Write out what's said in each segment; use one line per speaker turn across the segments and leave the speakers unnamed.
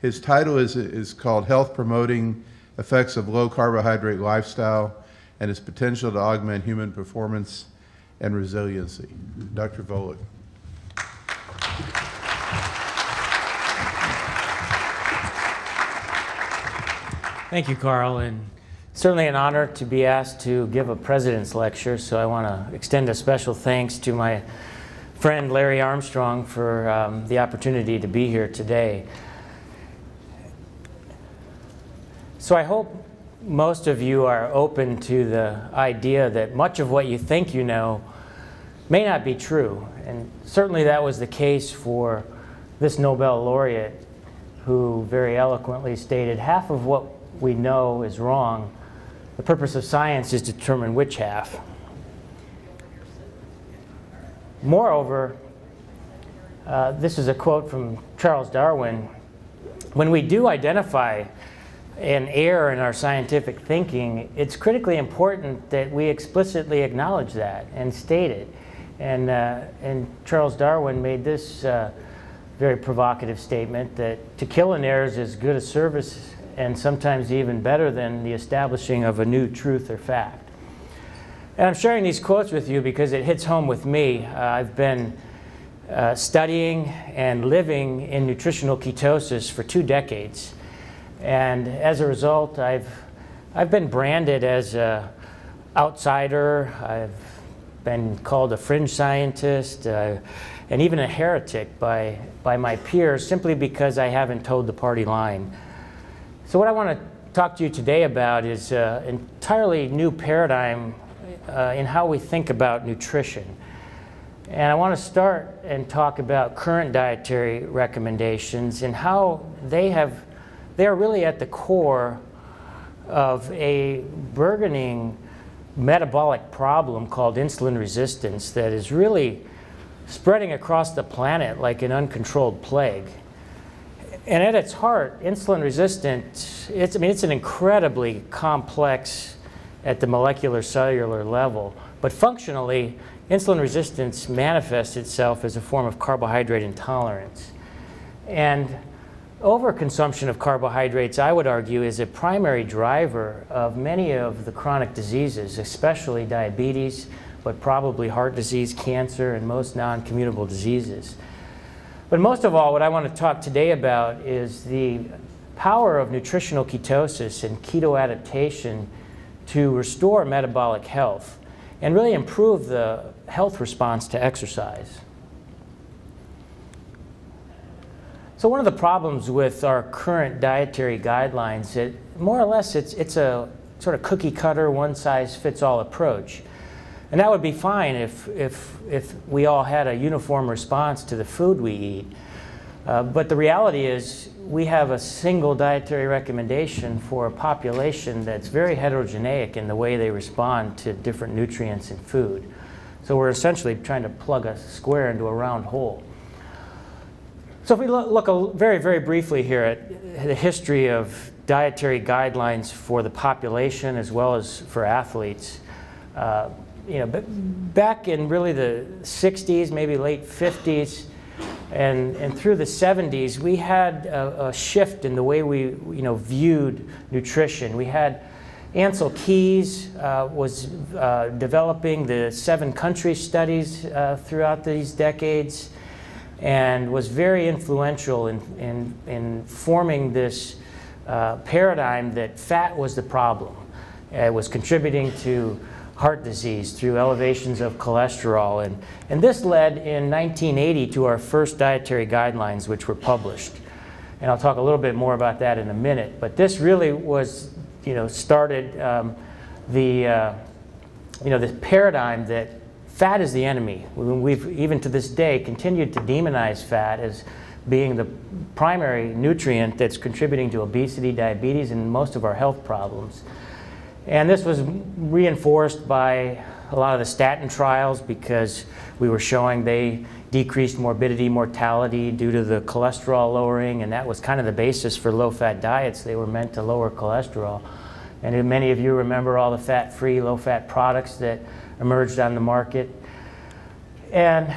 His title is, is called Health Promoting Effects of Low Carbohydrate Lifestyle and Its Potential to Augment Human Performance and Resiliency. Dr. Volek.
Thank you, Carl, and certainly an honor to be asked to give a president's lecture. So I want to extend a special thanks to my friend Larry Armstrong for um, the opportunity to be here today. So I hope most of you are open to the idea that much of what you think you know may not be true. And certainly that was the case for this Nobel laureate who very eloquently stated half of what we know is wrong. The purpose of science is to determine which half. Moreover, uh, this is a quote from Charles Darwin. When we do identify an error in our scientific thinking, it's critically important that we explicitly acknowledge that and state it. And, uh, and Charles Darwin made this uh, very provocative statement that to kill an error is as good a service and sometimes even better than the establishing of a new truth or fact. And I'm sharing these quotes with you because it hits home with me. Uh, I've been uh, studying and living in nutritional ketosis for two decades. And as a result, I've, I've been branded as an outsider. I've been called a fringe scientist uh, and even a heretic by, by my peers simply because I haven't towed the party line. So what I want to talk to you today about is an entirely new paradigm uh, in how we think about nutrition. And I want to start and talk about current dietary recommendations and how they have, they are really at the core of a burgeoning metabolic problem called insulin resistance that is really spreading across the planet like an uncontrolled plague. And at its heart, insulin resistant, it's, I mean, it's an incredibly complex at the molecular cellular level. But functionally, insulin resistance manifests itself as a form of carbohydrate intolerance. And overconsumption of carbohydrates, I would argue, is a primary driver of many of the chronic diseases, especially diabetes, but probably heart disease, cancer, and most non-communicable diseases. But most of all, what I want to talk today about is the power of nutritional ketosis and keto adaptation to restore metabolic health and really improve the health response to exercise. So one of the problems with our current dietary guidelines, it, more or less it's, it's a sort of cookie cutter, one size fits all approach. And that would be fine if, if, if we all had a uniform response to the food we eat. Uh, but the reality is we have a single dietary recommendation for a population that's very heterogeneous in the way they respond to different nutrients in food. So we're essentially trying to plug a square into a round hole. So if we look, very, very briefly here at the history of dietary guidelines for the population as well as for athletes, uh, you know, back in really the 60s, maybe late 50s, and, and through the 70s, we had a, a, shift in the way we, you know, viewed nutrition. We had Ancel Keys uh, was uh, developing the seven country studies uh, throughout these decades and was very influential in, in, in forming this uh, paradigm that fat was the problem. It was contributing to heart disease through elevations of cholesterol. And, and this led in 1980 to our first dietary guidelines, which were published. And I'll talk a little bit more about that in a minute. But this really was, you know, started um, the, uh, you know, this paradigm that fat is the enemy. We've, even to this day, continued to demonize fat as being the primary nutrient that's contributing to obesity, diabetes, and most of our health problems. And this was reinforced by a lot of the statin trials because we were showing they decreased morbidity, mortality due to the cholesterol lowering, and that was kind of the basis for low-fat diets. They were meant to lower cholesterol. And many of you remember all the fat-free, low-fat products that emerged on the market. And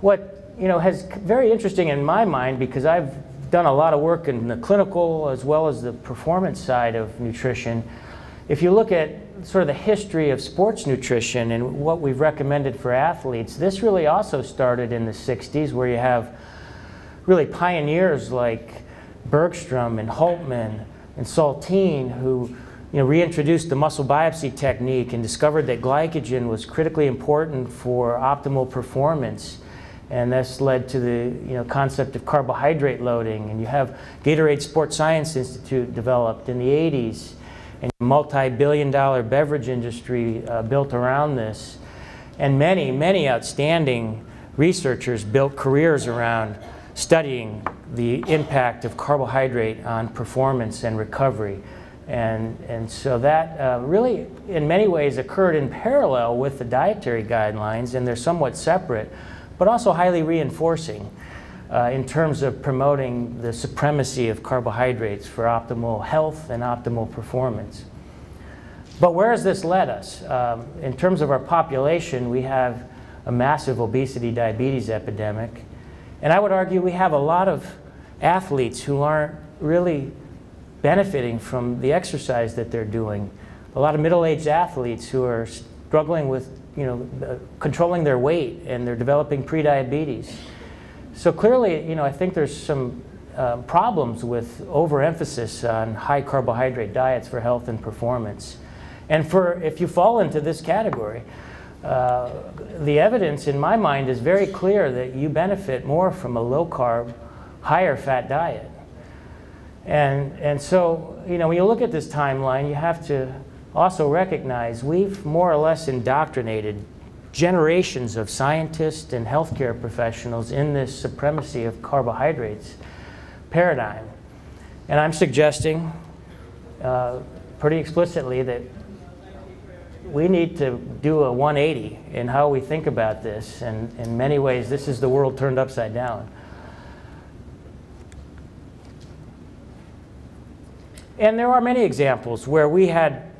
what you know has very interesting in my mind because I've done a lot of work in the clinical as well as the performance side of nutrition. If you look at sort of the history of sports nutrition and what we've recommended for athletes, this really also started in the 60s where you have really pioneers like Bergstrom and Hultman and Saltin who you know, reintroduced the muscle biopsy technique and discovered that glycogen was critically important for optimal performance. And this led to the you know, concept of carbohydrate loading. And you have Gatorade Sports Science Institute developed in the 80s and multi-billion dollar beverage industry uh, built around this. And many, many outstanding researchers built careers around studying the impact of carbohydrate on performance and recovery. And, and so that uh, really, in many ways, occurred in parallel with the dietary guidelines, and they're somewhat separate, but also highly reinforcing uh, in terms of promoting the supremacy of carbohydrates for optimal health and optimal performance. But where has this led us? Um, in terms of our population, we have a massive obesity diabetes epidemic. And I would argue we have a lot of athletes who aren't really benefiting from the exercise that they're doing. A lot of middle-aged athletes who are struggling with, you know, uh, controlling their weight and they're developing prediabetes. So clearly, you know, I think there's some uh, problems with overemphasis on high carbohydrate diets for health and performance. And for if you fall into this category, uh, the evidence in my mind is very clear that you benefit more from a low carb, higher fat diet. And, and so, you know, when you look at this timeline, you have to also recognize we've more or less indoctrinated generations of scientists and healthcare professionals in this supremacy of carbohydrates paradigm. And I'm suggesting uh, pretty explicitly that we need to do a 180 in how we think about this. And in many ways, this is the world turned upside down. And there are many examples where we had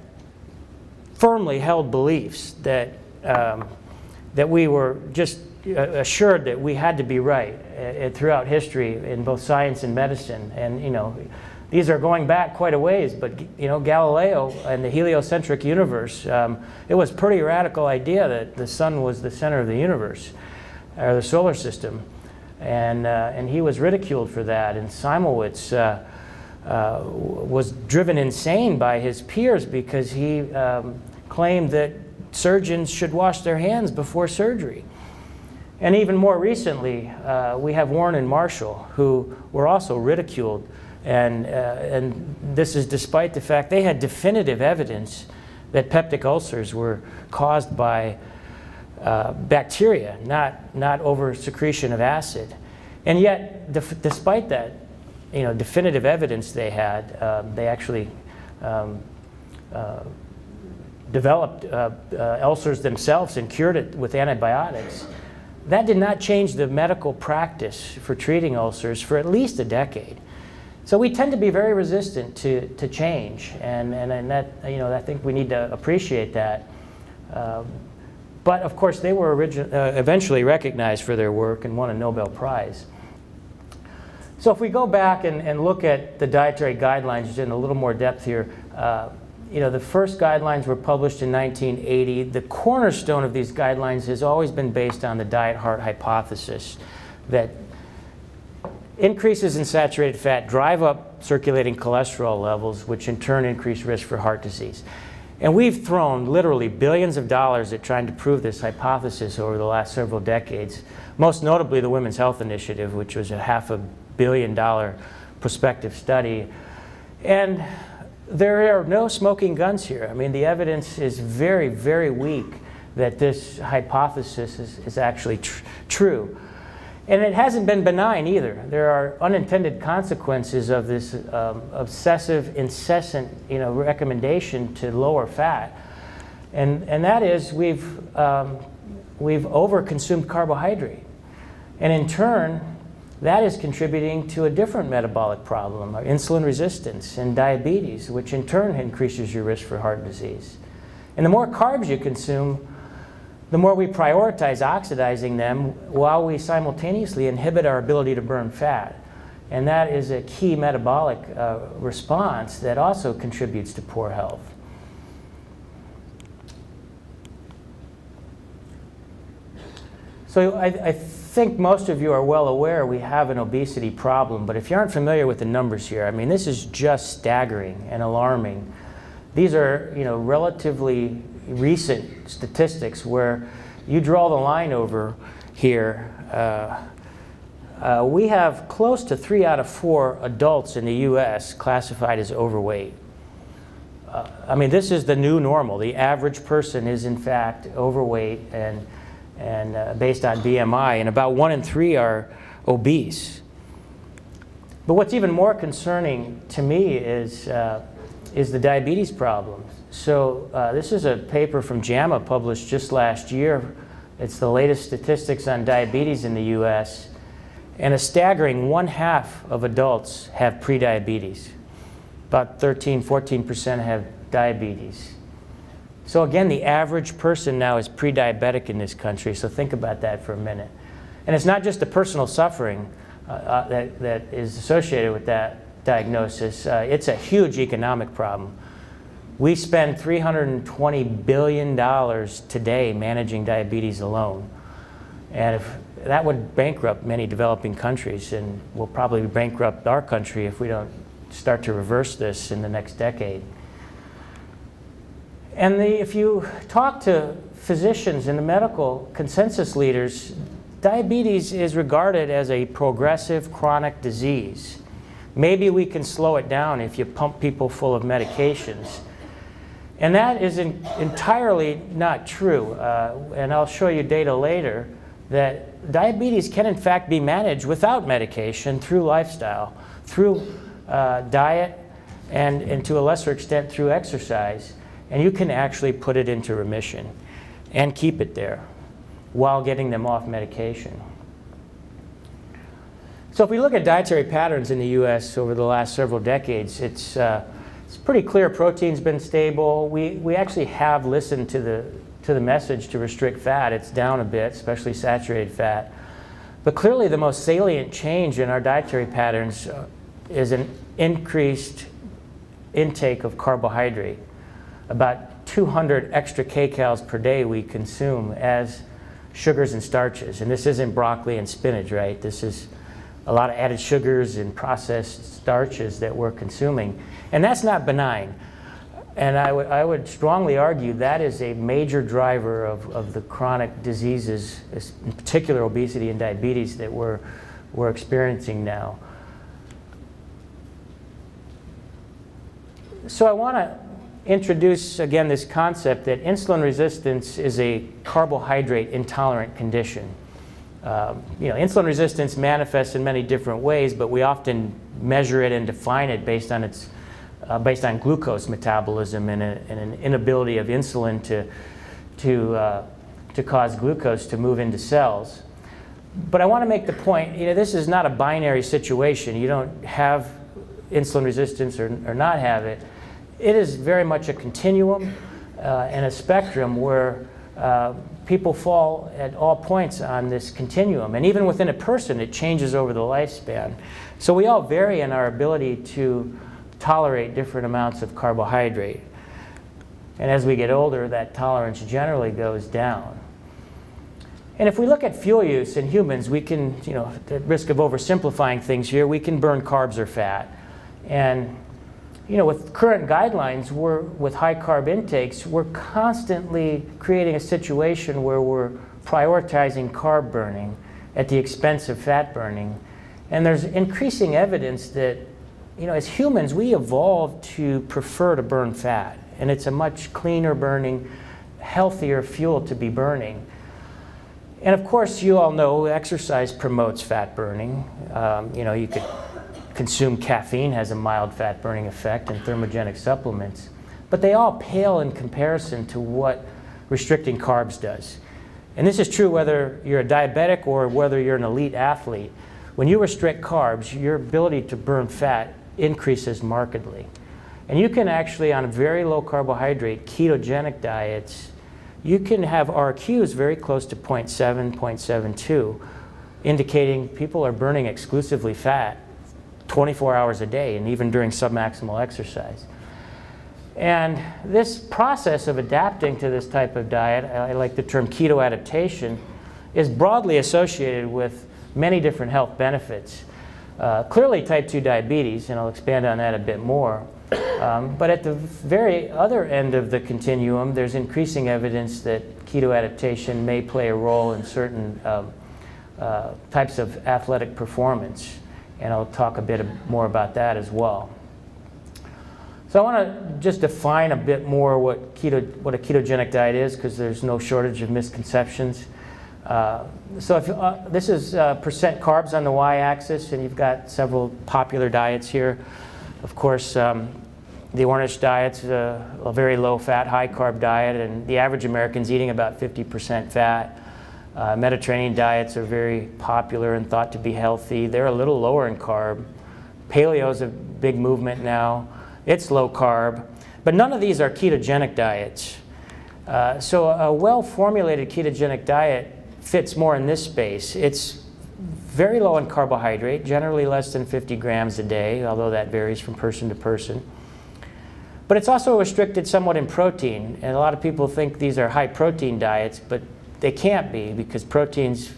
firmly held beliefs that, um, that we were just uh, assured that we had to be right uh, throughout history in both science and medicine. And, you know, these are going back quite a ways, but you know, Galileo and the heliocentric universe, um, it was pretty radical idea that the sun was the center of the universe, or the solar system. And, uh, and he was ridiculed for that. And Semmelweis uh, uh, was driven insane by his peers because he um, claimed that surgeons should wash their hands before surgery. And even more recently, uh, we have Warren and Marshall, who were also ridiculed and, uh, and this is despite the fact they had definitive evidence that peptic ulcers were caused by uh, bacteria, not, not over secretion of acid. And yet, despite that, you know, definitive evidence they had, uh, they actually um, uh, developed uh, uh, ulcers themselves and cured it with antibiotics. That did not change the medical practice for treating ulcers for at least a decade. So we tend to be very resistant to, to change, and, and, and that, you know, I think we need to appreciate that. Um, but of course, they were uh, eventually recognized for their work and won a Nobel Prize. So if we go back and, and look at the dietary guidelines in a little more depth here, uh, you know, the first guidelines were published in 1980. The cornerstone of these guidelines has always been based on the diet heart hypothesis that Increases in saturated fat drive up circulating cholesterol levels, which in turn increase risk for heart disease. And we've thrown literally billions of dollars at trying to prove this hypothesis over the last several decades, most notably the Women's Health Initiative, which was a half a billion dollar prospective study. And there are no smoking guns here. I mean, the evidence is very, very weak that this hypothesis is, is actually tr true. And it hasn't been benign either. There are unintended consequences of this um, obsessive, incessant you know, recommendation to lower fat. And, and that is we've, um, we've overconsumed carbohydrate. And in turn, that is contributing to a different metabolic problem, insulin resistance and diabetes, which in turn increases your risk for heart disease. And the more carbs you consume, the more we prioritize oxidizing them while we simultaneously inhibit our ability to burn fat. And that is a key metabolic uh, response that also contributes to poor health. So I, I, think most of you are well aware we have an obesity problem, but if you aren't familiar with the numbers here, I mean, this is just staggering and alarming. These are, you know, relatively recent statistics where you draw the line over here. Uh, uh, we have close to three out of four adults in the U.S. classified as overweight. Uh, I mean, this is the new normal. The average person is, in fact, overweight and and uh, based on BMI, and about one in three are obese. But what's even more concerning to me is, uh, is the diabetes problem. So uh, this is a paper from JAMA published just last year. It's the latest statistics on diabetes in the US. And a staggering one half of adults have prediabetes. About 13, 14% have diabetes. So again, the average person now is pre-diabetic in this country, so think about that for a minute. And it's not just the personal suffering uh, uh, that, that is associated with that diagnosis. Uh, it's a huge economic problem. We spend $320 billion today managing diabetes alone. And if, that would bankrupt many developing countries and will probably bankrupt our country if we don't start to reverse this in the next decade. And the, if you talk to physicians and the medical consensus leaders, diabetes is regarded as a progressive chronic disease. Maybe we can slow it down if you pump people full of medications. And that is in, entirely not true. Uh, and I'll show you data later that diabetes can in fact be managed without medication through lifestyle, through uh, diet, and, and to a lesser extent through exercise and you can actually put it into remission and keep it there while getting them off medication. So if we look at dietary patterns in the U.S. over the last several decades, it's, uh, it's pretty clear protein's been stable. We, we actually have listened to the, to the message to restrict fat. It's down a bit, especially saturated fat. But clearly the most salient change in our dietary patterns is an increased intake of carbohydrate about 200 extra kcals per day we consume as sugars and starches. And this isn't broccoli and spinach, right? This is a lot of added sugars and processed starches that we're consuming. And that's not benign. And I, I would strongly argue that is a major driver of, of the chronic diseases, in particular obesity and diabetes, that we're, we're experiencing now. So I want to introduce again this concept that insulin resistance is a carbohydrate intolerant condition. Um, you know, insulin resistance manifests in many different ways, but we often measure it and define it based on its uh, based on glucose metabolism and, a, and, an inability of insulin to to uh, to cause glucose to move into cells. But I want to make the point, you know, this is not a binary situation. You don't have insulin resistance or, or not have it it is very much a continuum uh, and a spectrum where uh, people fall at all points on this continuum. And even within a person, it changes over the lifespan. So we all vary in our ability to tolerate different amounts of carbohydrate. And as we get older, that tolerance generally goes down. And if we look at fuel use in humans, we can, you know, at risk of oversimplifying things here, we can burn carbs or fat. And you know, with current guidelines, we're, with high carb intakes, we're constantly creating a situation where we're prioritizing carb burning at the expense of fat burning. And there's increasing evidence that, you know, as humans, we evolved to prefer to burn fat. And it's a much cleaner burning, healthier fuel to be burning. And of course, you all know exercise promotes fat burning. Um, you know, you could consume caffeine has a mild fat burning effect and thermogenic supplements. But they all pale in comparison to what restricting carbs does. And this is true whether you're a diabetic or whether you're an elite athlete. When you restrict carbs, your ability to burn fat increases markedly. And you can actually, on very low carbohydrate, ketogenic diets, you can have RQs very close to 0.7, 0.72, indicating people are burning exclusively fat 24 hours a day and even during submaximal exercise. And this process of adapting to this type of diet, I like the term keto adaptation, is broadly associated with many different health benefits. Uh, clearly type 2 diabetes, and I'll expand on that a bit more. Um, but at the very other end of the continuum, there's increasing evidence that keto adaptation may play a role in certain um, uh, types of athletic performance. And I'll talk a bit more about that as well. So I want to just define a bit more what, keto, what a ketogenic diet is because there's no shortage of misconceptions. Uh, so if, uh, this is uh, percent carbs on the y-axis, and you've got several popular diets here. Of course, um, the Ornish diet's a, a very low-fat, high-carb diet, and the average American's eating about 50% fat. Uh, Mediterranean diets are very popular and thought to be healthy. They're a little lower in carb. Paleo is a big movement now. It's low carb. But none of these are ketogenic diets. Uh, so a well-formulated ketogenic diet fits more in this space. It's very low in carbohydrate, generally less than 50 grams a day, although that varies from person to person. But it's also restricted somewhat in protein, and a lot of people think these are high protein diets, but they can't be because protein's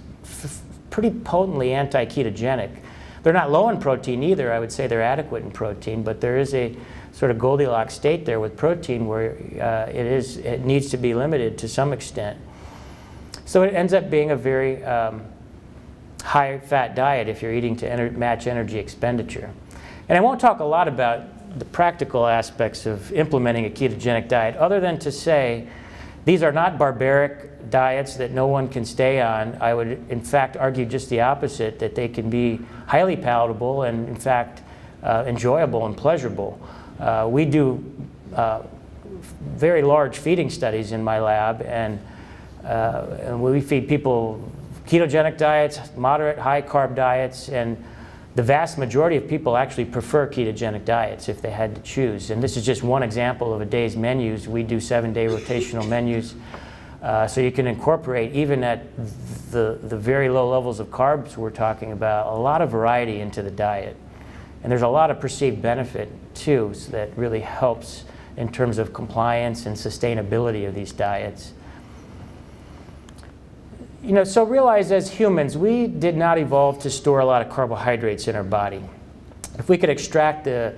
pretty potently anti-ketogenic. They're not low in protein either. I would say they're adequate in protein, but there is a sort of Goldilocks state there with protein where uh, it is it needs to be limited to some extent. So it ends up being a very um, high fat diet if you're eating to match energy expenditure. And I won't talk a lot about the practical aspects of implementing a ketogenic diet other than to say these are not barbaric diets that no one can stay on. I would in fact argue just the opposite, that they can be highly palatable and in fact uh, enjoyable and pleasurable. Uh, we do uh, very large feeding studies in my lab and uh, and we feed people ketogenic diets, moderate, high carb diets, and the vast majority of people actually prefer ketogenic diets if they had to choose. And this is just one example of a day's menus. We do seven day rotational menus. Uh, so you can incorporate, even at the, the very low levels of carbs we're talking about, a lot of variety into the diet. And there's a lot of perceived benefit too so that really helps in terms of compliance and sustainability of these diets you know, so realize as humans, we did not evolve to store a lot of carbohydrates in our body. If we could extract the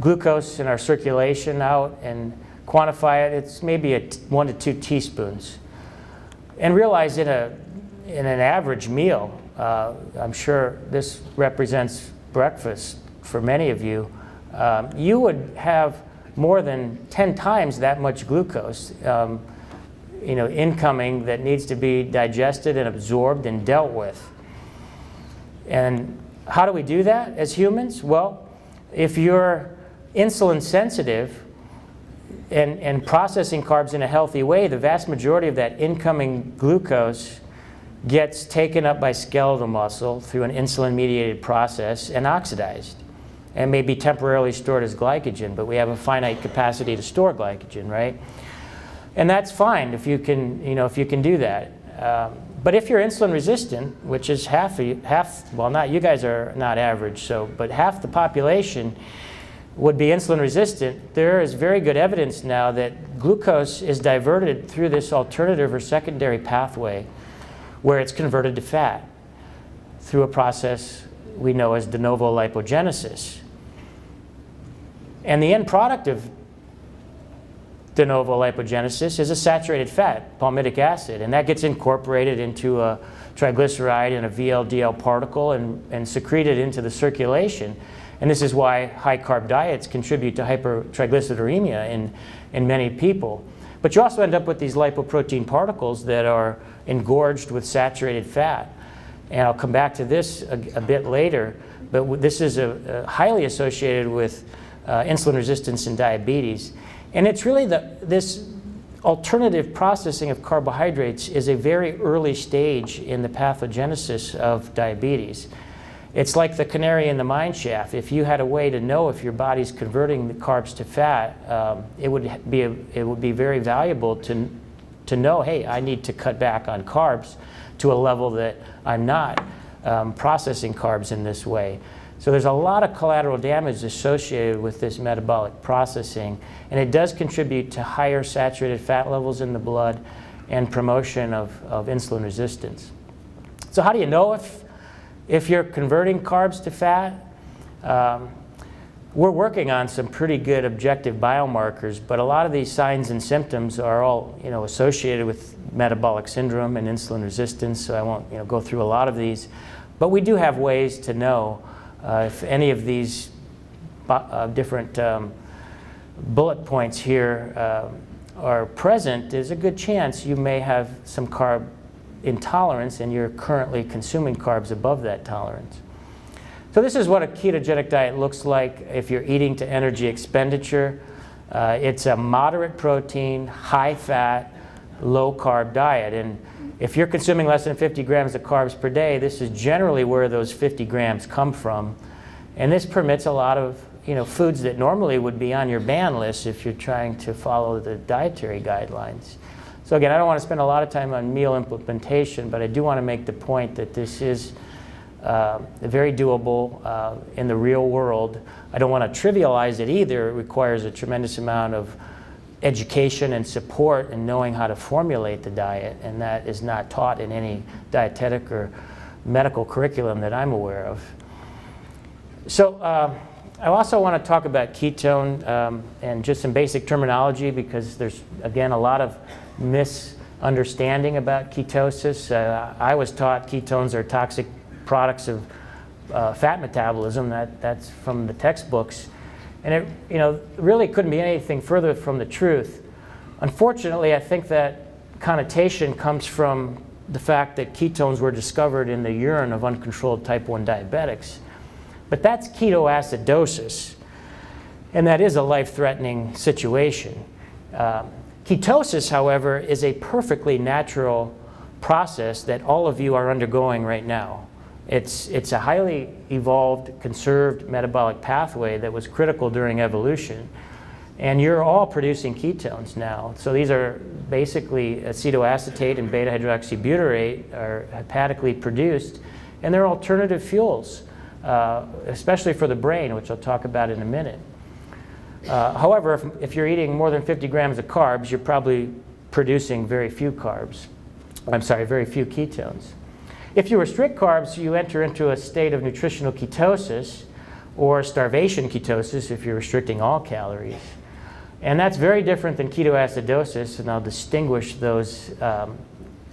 glucose in our circulation out and quantify it, it's maybe a one to two teaspoons. And realize in, a, in an average meal, uh, I'm sure this represents breakfast for many of you, um, you would have more than 10 times that much glucose. Um, you know, incoming that needs to be digested and absorbed and dealt with. And how do we do that as humans? Well, if you're insulin sensitive and, and processing carbs in a healthy way, the vast majority of that incoming glucose gets taken up by skeletal muscle through an insulin-mediated process and oxidized and may be temporarily stored as glycogen, but we have a finite capacity to store glycogen, right? And that's fine if you can, you know, if you can do that. Um, but if you're insulin resistant, which is half, half, well, not you guys are not average, so, but half the population would be insulin resistant, there is very good evidence now that glucose is diverted through this alternative or secondary pathway where it's converted to fat through a process we know as de novo lipogenesis. And the end product of de novo lipogenesis is a saturated fat, palmitic acid, and that gets incorporated into a triglyceride and a VLDL particle and, and secreted into the circulation. And this is why high carb diets contribute to hypertriglyceridemia in, in many people. But you also end up with these lipoprotein particles that are engorged with saturated fat. And I'll come back to this a, a bit later, but this is a, a highly associated with uh, insulin resistance and diabetes. And it's really the, this alternative processing of carbohydrates is a very early stage in the pathogenesis of diabetes. It's like the canary in the mine shaft. If you had a way to know if your body's converting the carbs to fat, um, it, would be a, it would be very valuable to, to know, hey, I need to cut back on carbs to a level that I'm not um, processing carbs in this way. So there's a lot of collateral damage associated with this metabolic processing, and it does contribute to higher saturated fat levels in the blood and promotion of, of insulin resistance. So how do you know if, if you're converting carbs to fat? Um, we're working on some pretty good objective biomarkers, but a lot of these signs and symptoms are all you know, associated with metabolic syndrome and insulin resistance, so I won't you know, go through a lot of these. But we do have ways to know if any of these uh, different um, bullet points here uh, are present, there's a good chance you may have some carb intolerance and you're currently consuming carbs above that tolerance. So this is what a ketogenic diet looks like if you're eating to energy expenditure. Uh, it's a moderate protein, high fat, low carb diet. And if you're consuming less than 50 grams of carbs per day, this is generally where those 50 grams come from. And this permits a lot of you know, foods that normally would be on your ban list if you're trying to follow the dietary guidelines. So again, I don't want to spend a lot of time on meal implementation, but I do want to make the point that this is uh, very doable uh, in the real world. I don't want to trivialize it either. It requires a tremendous amount of education and support and knowing how to formulate the diet, and that is not taught in any dietetic or medical curriculum that I'm aware of. So uh, I also want to talk about ketone um, and just some basic terminology because there's, again, a lot of misunderstanding about ketosis. Uh, I was taught ketones are toxic products of uh, fat metabolism. That, that's from the textbooks. And it you know, really couldn't be anything further from the truth. Unfortunately, I think that connotation comes from the fact that ketones were discovered in the urine of uncontrolled type 1 diabetics. But that's ketoacidosis, and that is a life-threatening situation. Um, ketosis, however, is a perfectly natural process that all of you are undergoing right now. It's, it's a highly evolved, conserved metabolic pathway that was critical during evolution. And you're all producing ketones now. So these are basically acetoacetate and beta hydroxybutyrate are hepatically produced, and they're alternative fuels, uh, especially for the brain, which I'll talk about in a minute. Uh, however, if, if you're eating more than 50 grams of carbs, you're probably producing very few carbs. I'm sorry, very few ketones. If you restrict carbs, you enter into a state of nutritional ketosis or starvation ketosis if you're restricting all calories. And that's very different than ketoacidosis, and I'll distinguish those um,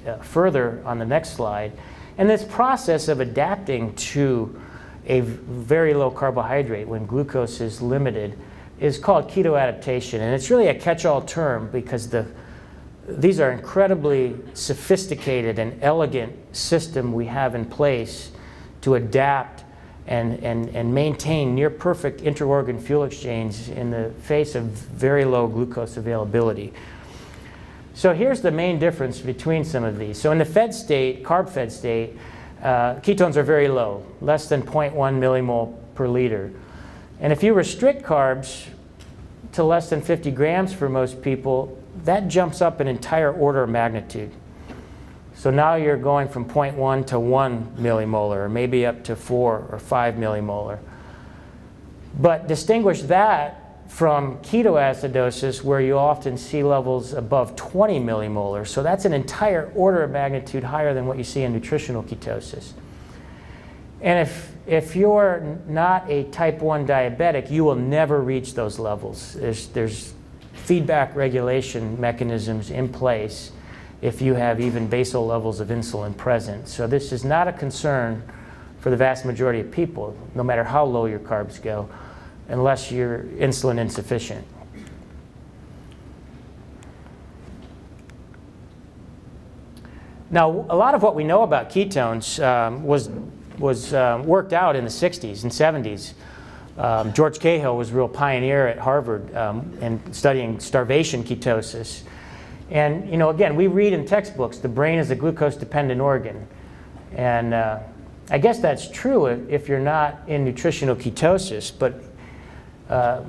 uh, further on the next slide. And this process of adapting to a very low carbohydrate when glucose is limited is called ketoadaptation. And it's really a catch-all term because the these are incredibly sophisticated and elegant system we have in place to adapt and, and, and maintain near perfect interorgan fuel exchange in the face of very low glucose availability. So here's the main difference between some of these. So in the fed state, carb-fed state, uh, ketones are very low, less than 0.1 millimole per liter. And if you restrict carbs to less than 50 grams for most people, that jumps up an entire order of magnitude. So now you're going from 0.1 to 1 millimolar, or maybe up to 4 or 5 millimolar. But distinguish that from ketoacidosis, where you often see levels above 20 millimolar. So that's an entire order of magnitude higher than what you see in nutritional ketosis. And if, if you're not a type 1 diabetic, you will never reach those levels. There's, there's feedback regulation mechanisms in place if you have even basal levels of insulin present. So this is not a concern for the vast majority of people, no matter how low your carbs go, unless you're insulin insufficient. Now, a lot of what we know about ketones um, was, was um, worked out in the 60s and 70s. Um, George Cahill was a real pioneer at Harvard um, in studying starvation ketosis. And, you know, again, we read in textbooks the brain is a glucose-dependent organ. And uh, I guess that's true if you're not in nutritional ketosis. But uh,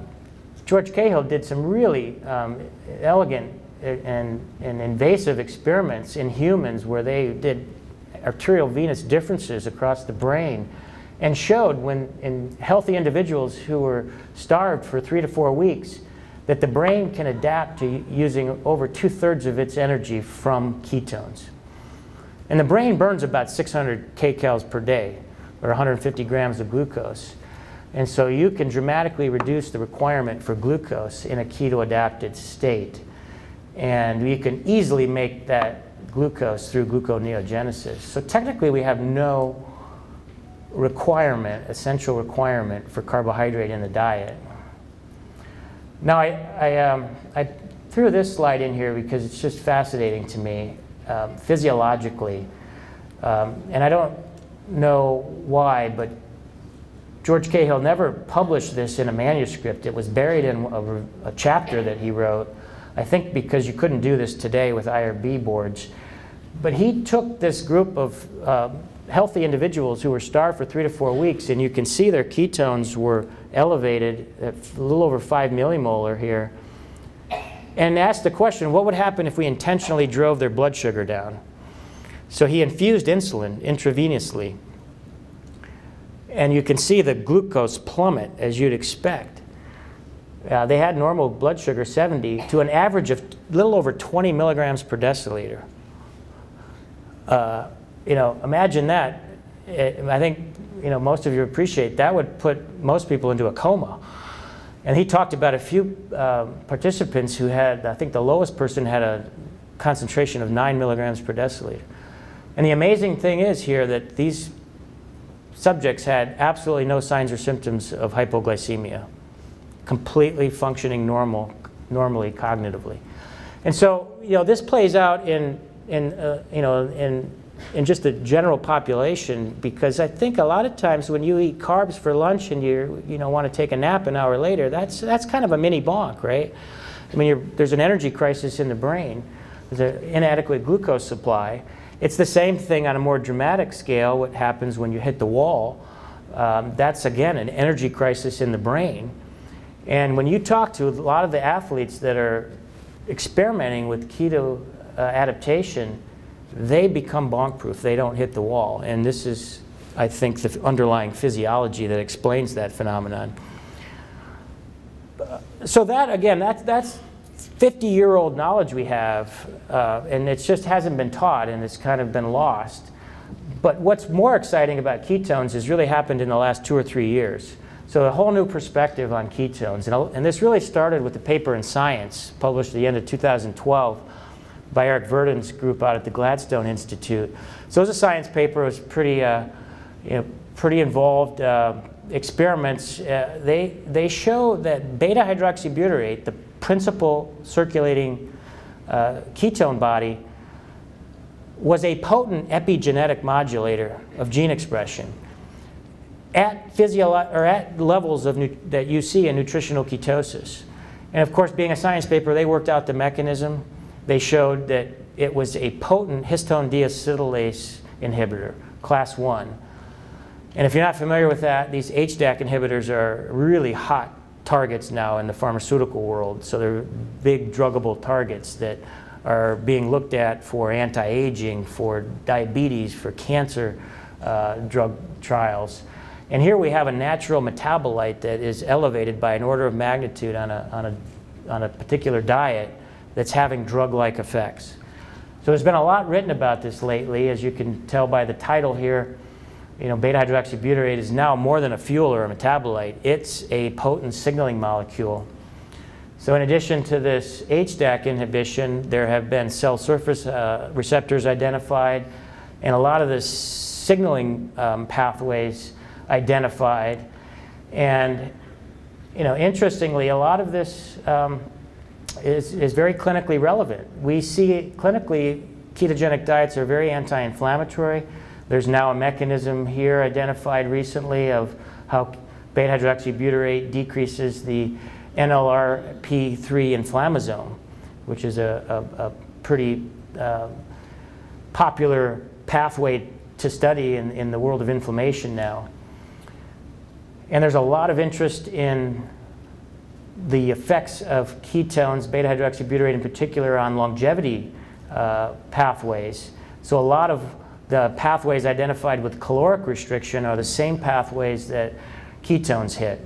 George Cahill did some really um, elegant and, and invasive experiments in humans where they did arterial venous differences across the brain and showed when in healthy individuals who were starved for three to four weeks that the brain can adapt to using over two-thirds of its energy from ketones. And the brain burns about 600 kcals per day, or 150 grams of glucose. And so you can dramatically reduce the requirement for glucose in a keto-adapted state. And you can easily make that glucose through gluconeogenesis. So technically we have no requirement, essential requirement for carbohydrate in the diet. Now I, I, um, I threw this slide in here because it's just fascinating to me um, physiologically. Um, and I don't know why, but George Cahill never published this in a manuscript. It was buried in a, a, chapter that he wrote, I think because you couldn't do this today with IRB boards. But he took this group of uh, healthy individuals who were starved for three to four weeks, and you can see their ketones were elevated at a little over 5 millimolar here and asked the question, what would happen if we intentionally drove their blood sugar down? So he infused insulin intravenously. And you can see the glucose plummet as you'd expect. Uh, they had normal blood sugar 70 to an average of little over 20 milligrams per deciliter. Uh, you know, imagine that. I think, you know, most of you appreciate that would put most people into a coma. And he talked about a few uh, participants who had, I think the lowest person had a concentration of 9 milligrams per deciliter. And the amazing thing is here that these subjects had absolutely no signs or symptoms of hypoglycemia, completely functioning normal, normally cognitively. And so, you know, this plays out in, in uh, you know, in in just the general population because I think a lot of times when you eat carbs for lunch and you you know want to take a nap an hour later, that's that's kind of a mini bonk, right? I mean, there's an energy crisis in the brain. There's an inadequate glucose supply. It's the same thing on a more dramatic scale. What happens when you hit the wall? Um, that's again an energy crisis in the brain. And when you talk to a lot of the athletes that are experimenting with keto uh, adaptation, they become bonk proof. They don't hit the wall. And this is, I think, the underlying physiology that explains that phenomenon. So that, again, that's, that's 50 year old knowledge we have, uh, and it just hasn't been taught and it's kind of been lost. But what's more exciting about ketones has really happened in the last two or three years. So a whole new perspective on ketones. And, and this really started with the paper in Science, published at the end of 2012 by Eric Verdin's group out at the Gladstone Institute. So it was a science paper. It was pretty, uh, you know, pretty involved uh, experiments. Uh, they, they show that beta-hydroxybutyrate, the principal circulating uh, ketone body, was a potent epigenetic modulator of gene expression at, physio- or at levels of that you see in nutritional ketosis. And of course, being a science paper, they worked out the mechanism they showed that it was a potent histone deacetylase inhibitor, class 1. And if you're not familiar with that, these HDAC inhibitors are really hot targets now in the pharmaceutical world. So they're big druggable targets that are being looked at for anti-aging, for diabetes, for cancer uh, drug trials. And here we have a natural metabolite that is elevated by an order of magnitude on a, on a, on a particular diet that's having drug-like effects. So there's been a lot written about this lately, as you can tell by the title here. You know, beta-hydroxybutyrate is now more than a fuel or a metabolite. It's a potent signaling molecule. So in addition to this HDAC inhibition, there have been cell surface uh, receptors identified and a lot of the signaling um, pathways identified. And, you know, interestingly, a lot of this um, is, is very clinically relevant. We see clinically ketogenic diets are very anti-inflammatory. There's now a mechanism here identified recently of how beta-hydroxybutyrate decreases the NLRP3 inflammasome, which is a, a, a pretty uh, popular pathway to study in, in the world of inflammation now. And there's a lot of interest in the effects of ketones, beta hydroxybutyrate in particular, on longevity uh, pathways. So a lot of the pathways identified with caloric restriction are the same pathways that ketones hit.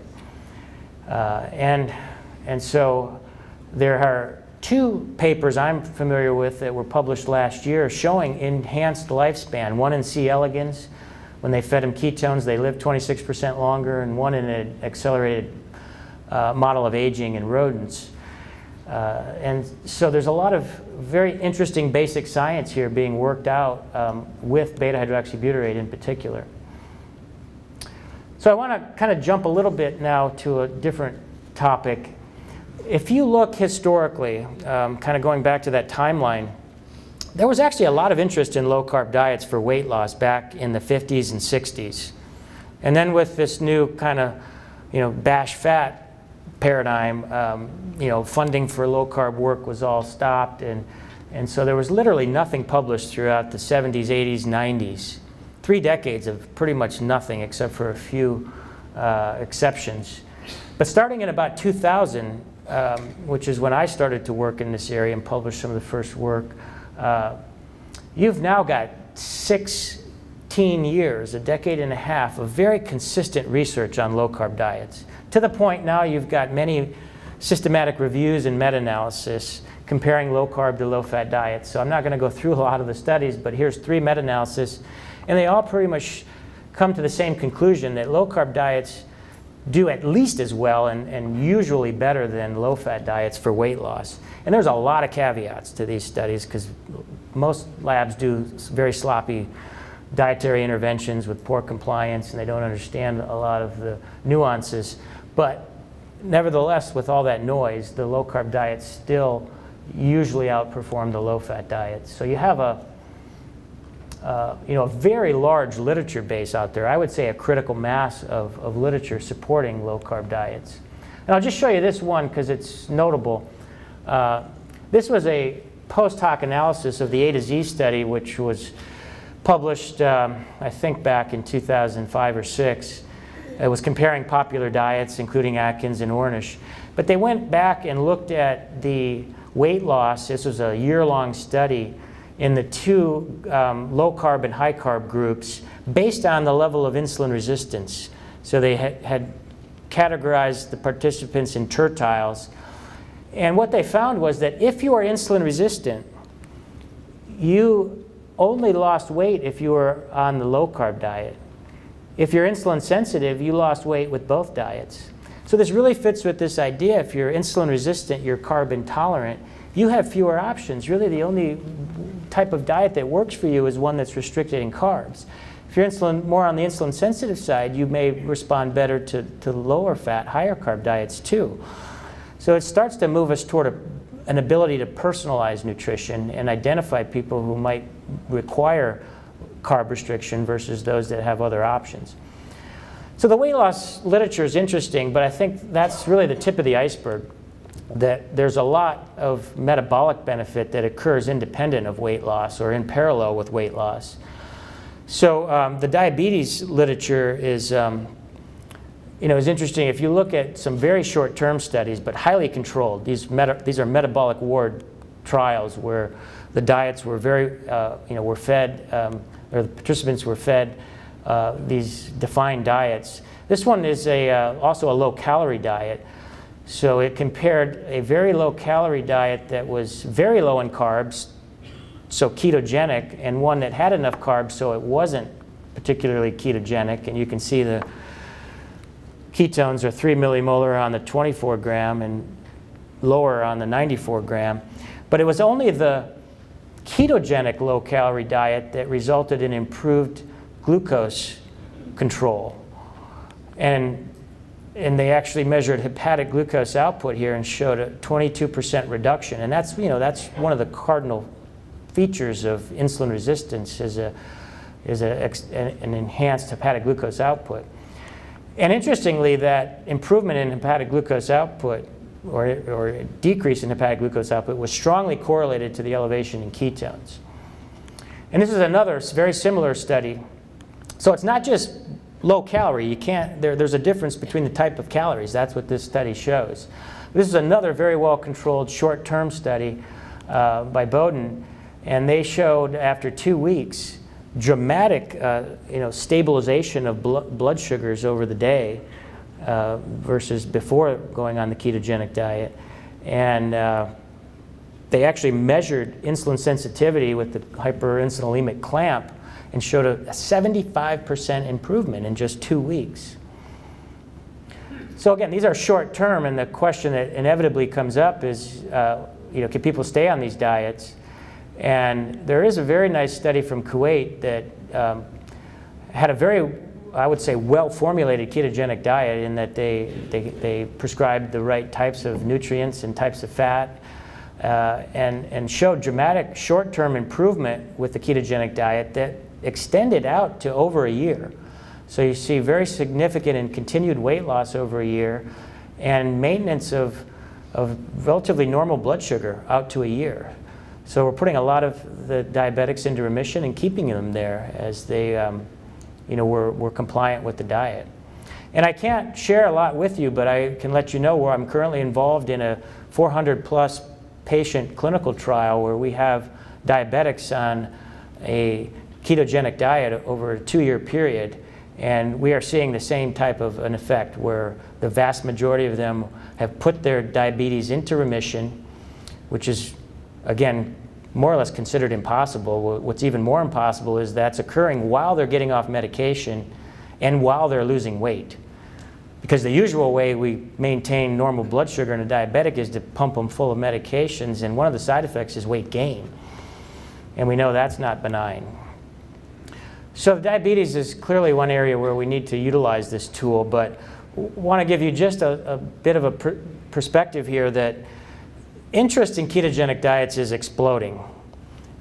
Uh, and, and so there are two papers I'm familiar with that were published last year showing enhanced lifespan. One in C. elegans, when they fed them ketones, they lived 26% longer, and one in an accelerated uh, model of aging in rodents. Uh, and so there's a lot of very interesting basic science here being worked out um, with beta hydroxybutyrate in particular. So I want to kind of jump a little bit now to a different topic. If you look historically, um, kind of going back to that timeline, there was actually a lot of interest in low carb diets for weight loss back in the 50s and 60s. And then with this new kind of, you know, bash fat paradigm, um, you know, funding for low carb work was all stopped. And, and so there was literally nothing published throughout the 70s, 80s, 90s. Three decades of pretty much nothing except for a few uh, exceptions. But starting in about 2000, um, which is when I started to work in this area and published some of the first work, uh, you've now got 16 years, a decade and a half of very consistent research on low carb diets. To the point now you've got many systematic reviews and meta-analysis comparing low carb to low fat diets. So I'm not going to go through a lot of the studies, but here's three meta-analysis, and they all pretty much come to the same conclusion that low carb diets do at least as well and, and usually better than low fat diets for weight loss. And there's a lot of caveats to these studies because most labs do very sloppy dietary interventions with poor compliance and they don't understand a lot of the nuances. But nevertheless, with all that noise, the low carb diets still usually outperform the low fat diets. So you have a, uh, you know, a very large literature base out there. I would say a critical mass of, of literature supporting low carb diets. And I'll just show you this one because it's notable. Uh, this was a post hoc analysis of the A to Z study, which was published, um, I think, back in 2005 or 6. It was comparing popular diets, including Atkins and Ornish. But they went back and looked at the weight loss. This was a year-long study in the two um, low carb and high carb groups based on the level of insulin resistance. So they had, had categorized the participants in tertiles. And what they found was that if you are insulin resistant, you only lost weight if you were on the low carb diet. If you're insulin sensitive, you lost weight with both diets. So this really fits with this idea. If you're insulin resistant, you're carb intolerant, you have fewer options. Really, the only type of diet that works for you is one that's restricted in carbs. If you're insulin, more on the insulin sensitive side, you may respond better to, to lower fat, higher carb diets too. So it starts to move us toward a, an ability to personalize nutrition and identify people who might require carb restriction versus those that have other options. So the weight loss literature is interesting, but I think that's really the tip of the iceberg. That there's a lot of metabolic benefit that occurs independent of weight loss or in parallel with weight loss. So um, the diabetes literature is, um, you know, is interesting. If you look at some very short-term studies, but highly controlled, these, these are metabolic ward trials where the diets were very, uh, you know, were fed um, or the participants were fed uh, these defined diets. This one is a, uh, also a low calorie diet. So it compared a very low calorie diet that was very low in carbs, so ketogenic, and one that had enough carbs so it wasn't particularly ketogenic. And you can see the ketones are 3 millimolar on the 24 gram and lower on the 94 gram. But it was only the ketogenic low calorie diet that resulted in improved glucose control. And, and they actually measured hepatic glucose output here and showed a 22% reduction. And that's, you know, that's one of the cardinal features of insulin resistance is, a, is a, an enhanced hepatic glucose output. And interestingly, that improvement in hepatic glucose output or, or decrease in hepatic glucose output was strongly correlated to the elevation in ketones. And this is another very similar study. So it's not just low calorie. You can't, there, there's a difference between the type of calories. That's what this study shows. This is another very well controlled short term study uh, by Boden. And they showed after two weeks dramatic, uh, you know, stabilization of bl blood sugars over the day uh, versus before going on the ketogenic diet. And uh, they actually measured insulin sensitivity with the hyperinsulinemic clamp and showed a 75% improvement in just two weeks. So again, these are short term, and the question that inevitably comes up is, uh, you know, can people stay on these diets? And there is a very nice study from Kuwait that um, had a very, I would say, well-formulated ketogenic diet in that they, they, they prescribed the right types of nutrients and types of fat uh, and, and showed dramatic short-term improvement with the ketogenic diet that extended out to over a year. So you see very significant and continued weight loss over a year and maintenance of, of relatively normal blood sugar out to a year. So we're putting a lot of the diabetics into remission and keeping them there as they um, you know, we're, we're compliant with the diet. And I can't share a lot with you, but I can let you know where I'm currently involved in a 400 plus patient clinical trial where we have diabetics on a ketogenic diet over a two-year period. And we are seeing the same type of an effect where the vast majority of them have put their diabetes into remission, which is again, more or less considered impossible. What's even more impossible is that's occurring while they're getting off medication and while they're losing weight. Because the usual way we maintain normal blood sugar in a diabetic is to pump them full of medications, and one of the side effects is weight gain. And we know that's not benign. So diabetes is clearly one area where we need to utilize this tool, but want to give you just a, a bit of a per perspective here that interest in ketogenic diets is exploding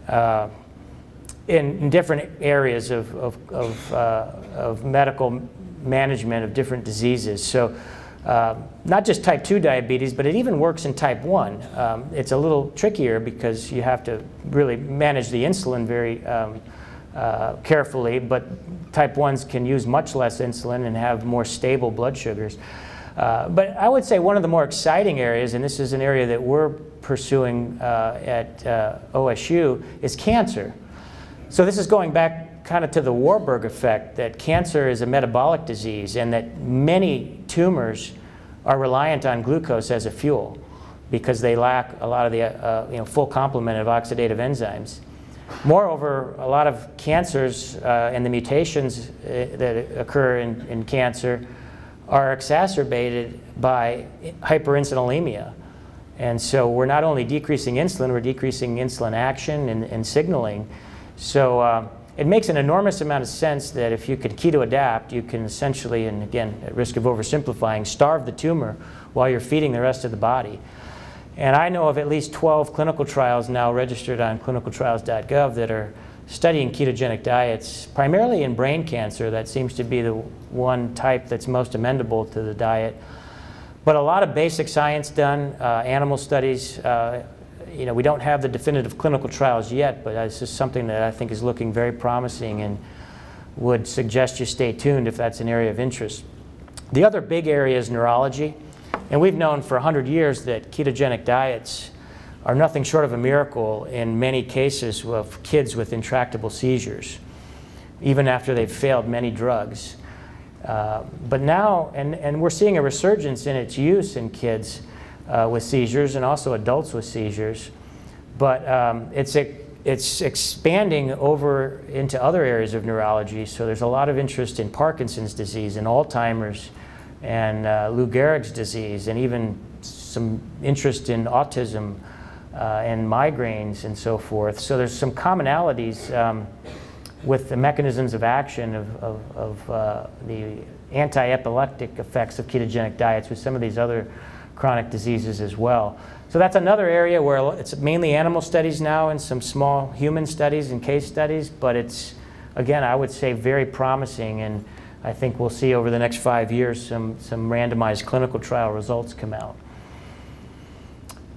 uh, in, in, different areas of, of, of, uh, of, medical management of different diseases. So uh, not just type 2 diabetes, but it even works in type 1. Um, it's a little trickier because you have to really manage the insulin very um, uh, carefully, but type 1s can use much less insulin and have more stable blood sugars. Uh, but I would say one of the more exciting areas, and this is an area that we're pursuing uh, at uh, OSU, is cancer. So this is going back kind of to the Warburg effect, that cancer is a metabolic disease and that many tumors are reliant on glucose as a fuel because they lack a lot of the uh, you know, full complement of oxidative enzymes. Moreover, a lot of cancers uh, and the mutations that occur in, in cancer are exacerbated by hyperinsulinemia. And so we're not only decreasing insulin, we're decreasing insulin action and, and signaling. So uh, it makes an enormous amount of sense that if you can keto adapt, you can essentially, and again, at risk of oversimplifying, starve the tumor while you're feeding the rest of the body. And I know of at least 12 clinical trials now registered on clinicaltrials.gov that are studying ketogenic diets, primarily in brain cancer. That seems to be the one type that's most amenable to the diet. But a lot of basic science done, uh, animal studies. Uh, you know, we don't have the definitive clinical trials yet, but this is something that I think is looking very promising and would suggest you stay tuned if that's an area of interest. The other big area is neurology. And we've known for 100 years that ketogenic diets are nothing short of a miracle in many cases of kids with intractable seizures, even after they've failed many drugs. Uh, but now, and, and we're seeing a resurgence in its use in kids uh, with seizures and also adults with seizures. But um, it's, a, it's expanding over into other areas of neurology. So there's a lot of interest in Parkinson's disease and Alzheimer's and uh, Lou Gehrig's disease and even some interest in autism uh, and migraines and so forth. So there's some commonalities um, with the mechanisms of action of, of, of uh, the anti-epileptic effects of ketogenic diets with some of these other chronic diseases as well. So that's another area where it's mainly animal studies now and some small human studies and case studies, but it's, again, I would say very promising and I think we'll see over the next five years some, some randomized clinical trial results come out.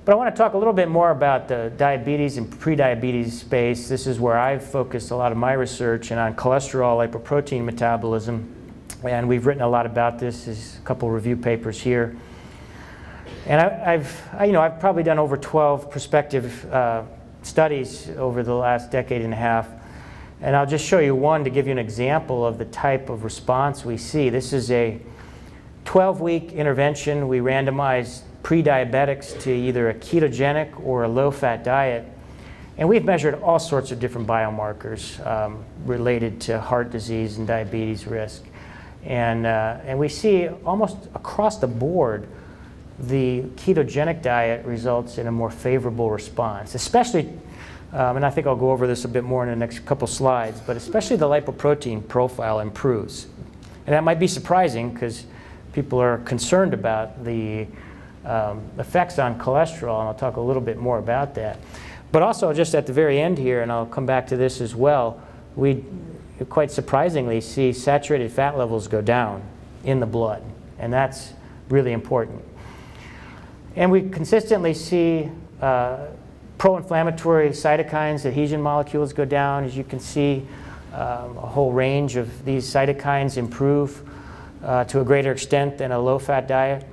But I want to talk a little bit more about the diabetes and prediabetes space. This is where I've focused a lot of my research and on cholesterol lipoprotein metabolism. And we've written a lot about this. There's a couple review papers here. And I, have I, you know, I've probably done over 12 prospective uh, studies over the last decade and a half. And I'll just show you one to give you an example of the type of response we see. This is a 12-week intervention. We randomized pre-diabetics to either a ketogenic or a low-fat diet. And we've measured all sorts of different biomarkers um, related to heart disease and diabetes risk. And, uh, and we see almost across the board, the ketogenic diet results in a more favorable response, especially, um, and I think I'll go over this a bit more in the next couple slides, but especially the lipoprotein profile improves. And that might be surprising because people are concerned about the um, effects on cholesterol, and I'll talk a little bit more about that. But also, just at the very end here, and I'll come back to this as well, we quite surprisingly see saturated fat levels go down in the blood, and that's really important. And we consistently see uh, pro-inflammatory cytokines, adhesion molecules go down. As you can see, um, a whole range of these cytokines improve uh, to a greater extent than a low-fat diet.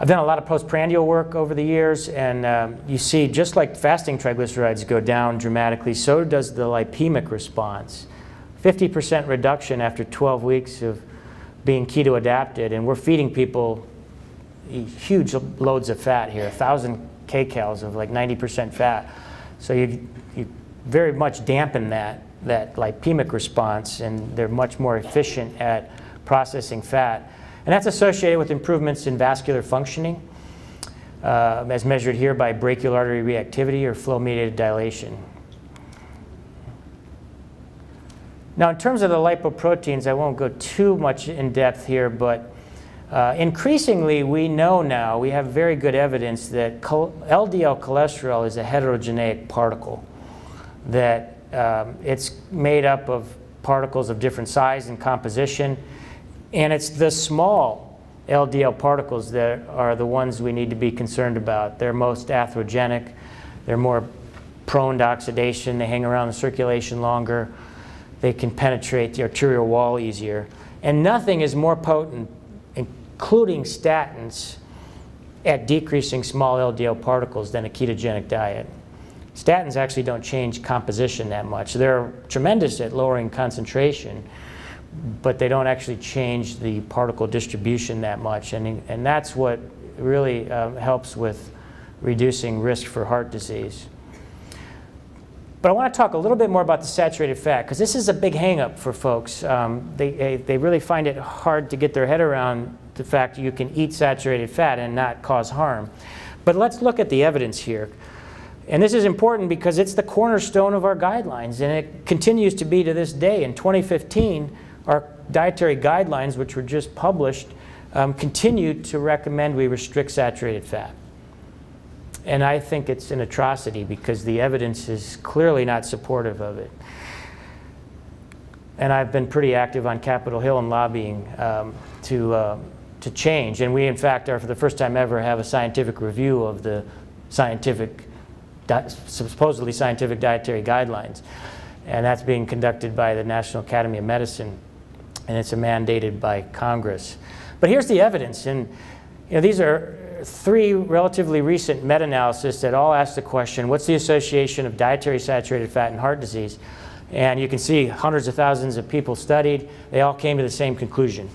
I've done a lot of postprandial work over the years, and um, you see, just like fasting triglycerides go down dramatically, so does the lipemic response. 50% reduction after 12 weeks of being keto adapted, and we're feeding people huge loads of fat here, 1,000 kcals of like 90% fat. So you, you very much dampen that, that lipemic response, and they're much more efficient at processing fat. And that's associated with improvements in vascular functioning, uh, as measured here by brachial artery reactivity or flow-mediated dilation. Now, in terms of the lipoproteins, I won't go too much in depth here, but uh, increasingly we know now, we have very good evidence that LDL cholesterol is a heterogeneic particle, that um, it's made up of particles of different size and composition, and it's the small LDL particles that are the ones we need to be concerned about. They're most atherogenic, they're more prone to oxidation, they hang around the circulation longer, they can penetrate the arterial wall easier. And nothing is more potent, including statins, at decreasing small LDL particles than a ketogenic diet. Statins actually don't change composition that much. They're tremendous at lowering concentration, but they don't actually change the particle distribution that much. And, and that's what really um, helps with reducing risk for heart disease. But I want to talk a little bit more about the saturated fat because this is a big hangup for folks. Um, they, they really find it hard to get their head around the fact you can eat saturated fat and not cause harm. But let's look at the evidence here. And this is important because it's the cornerstone of our guidelines, and it continues to be to this day. In 2015, our dietary guidelines, which were just published, um, continue to recommend we restrict saturated fat. And I think it's an atrocity because the evidence is clearly not supportive of it. And I've been pretty active on Capitol Hill and lobbying um, to, uh, to change. And we, in fact, are for the first time ever have a scientific review of the scientific, supposedly scientific dietary guidelines. And that's being conducted by the National Academy of Medicine and it's mandated by Congress. But here's the evidence, and you know, these are three relatively recent meta-analyses that all ask the question, what's the association of dietary saturated fat and heart disease? And you can see hundreds of thousands of people studied. They all came to the same conclusion.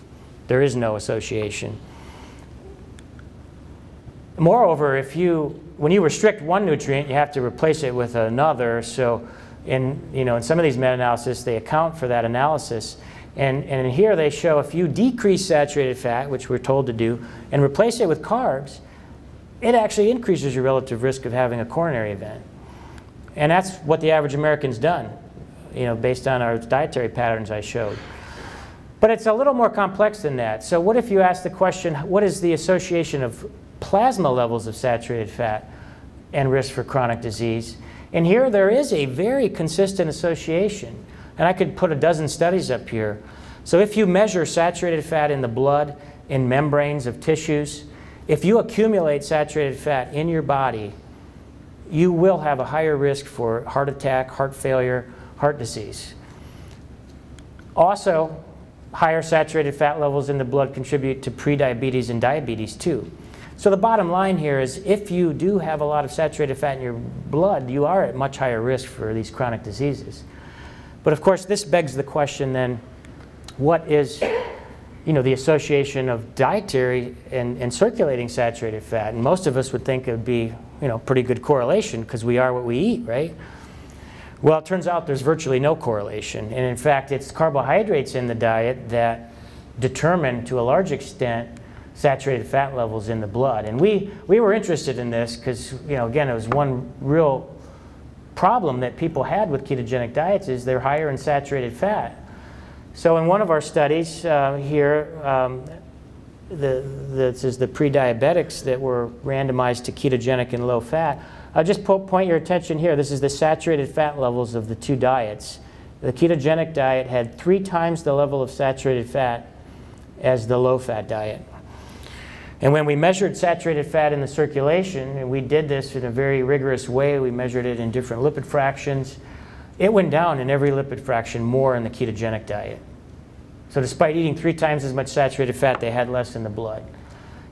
There is no association. Moreover, if you, when you restrict one nutrient, you have to replace it with another. So in, you know, in some of these meta-analyses, they account for that analysis. And, and here they show if you decrease saturated fat, which we're told to do, and replace it with carbs, it actually increases your relative risk of having a coronary event. And that's what the average American's done, you know, based on our dietary patterns I showed. But it's a little more complex than that. So what if you ask the question, what is the association of plasma levels of saturated fat and risk for chronic disease? And here there is a very consistent association. And I could put a dozen studies up here. So if you measure saturated fat in the blood, in membranes of tissues, if you accumulate saturated fat in your body, you will have a higher risk for heart attack, heart failure, heart disease. Also, higher saturated fat levels in the blood contribute to prediabetes and diabetes too. So the bottom line here is if you do have a lot of saturated fat in your blood, you are at much higher risk for these chronic diseases. But of course, this begs the question then, what is you know, the association of dietary and, and circulating saturated fat? And most of us would think it would be you know, pretty good correlation because we are what we eat, right? Well, it turns out there's virtually no correlation. And in fact, it's carbohydrates in the diet that determine to a large extent saturated fat levels in the blood. And we, we were interested in this because, you know, again, it was one real problem that people had with ketogenic diets is they're higher in saturated fat. So in one of our studies uh, here, um, the, this is the pre-diabetics that were randomized to ketogenic and low fat. I'll just po point your attention here. This is the saturated fat levels of the two diets. The ketogenic diet had three times the level of saturated fat as the low-fat diet. And when we measured saturated fat in the circulation, and we did this in a very rigorous way, we measured it in different lipid fractions, it went down in every lipid fraction more in the ketogenic diet. So despite eating three times as much saturated fat, they had less in the blood.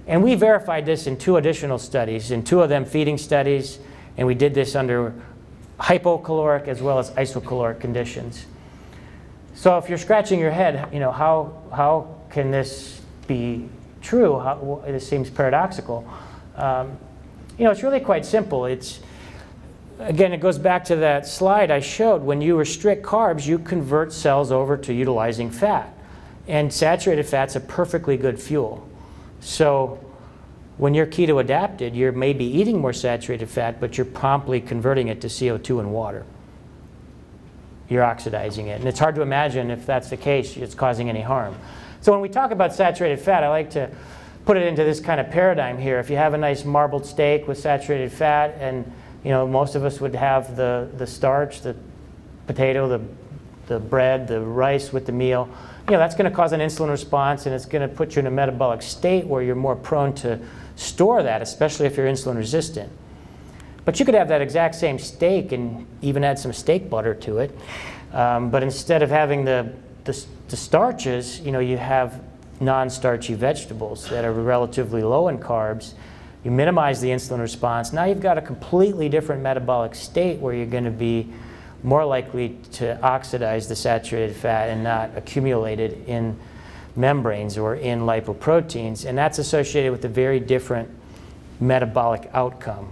And we verified this in two additional studies, in two of them feeding studies, and we did this under hypocaloric as well as isocaloric conditions. So if you're scratching your head, you know, how, how can this be true. How, seems paradoxical. Um, you know, it's really quite simple. It's, again, it goes back to that slide I showed. When you restrict carbs, you convert cells over to utilizing fat. And saturated fat's a perfectly good fuel. So when you're keto adapted, you're maybe eating more saturated fat, but you're promptly converting it to CO2 and water. You're oxidizing it. And it's hard to imagine if that's the case, it's causing any harm. So when we talk about saturated fat, I like to put it into this kind of paradigm here. If you have a nice marbled steak with saturated fat, and you know most of us would have the, the starch, the potato, the, the bread, the rice with the meal, you know, that's going to cause an insulin response and it's going to put you in a metabolic state where you're more prone to store that, especially if you're insulin resistant. But you could have that exact same steak and even add some steak butter to it. Um, but instead of having the the, the starches, you know, you have non-starchy vegetables that are relatively low in carbs. You minimize the insulin response. Now you've got a completely different metabolic state where you're going to be more likely to oxidize the saturated fat and not accumulate it in membranes or in lipoproteins. And that's associated with a very different metabolic outcome.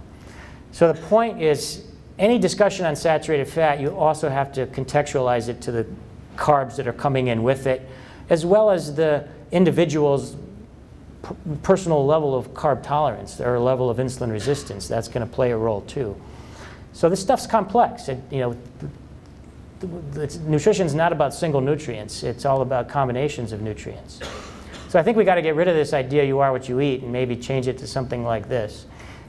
So the point is, any discussion on saturated fat, you also have to contextualize it to the carbs that are coming in with it, as well as the individual's personal level of carb tolerance or level of insulin resistance. That's going to play a role too. So this stuff's complex. It, you know, nutrition is not about single nutrients. It's all about combinations of nutrients. So I think we got to get rid of this idea you are what you eat and maybe change it to something like this.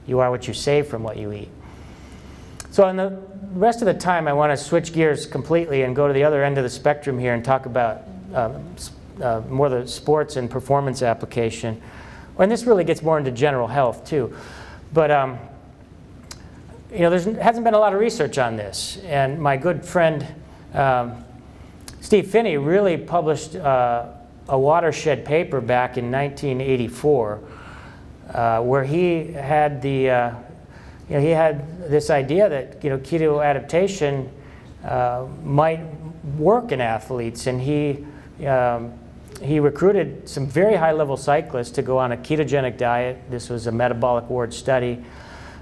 You are what you save from what you eat. So in the rest of the time, I want to switch gears completely and go to the other end of the spectrum here and talk about uh, uh, more the sports and performance application. And this really gets more into general health too. But um, you know, there hasn't been a lot of research on this. And my good friend um, Steve Phinney really published uh, a watershed paper back in 1984 uh, where he had the uh, you know, he had this idea that you know keto adaptation uh, might work in athletes, and he um, he recruited some very high-level cyclists to go on a ketogenic diet. This was a metabolic ward study.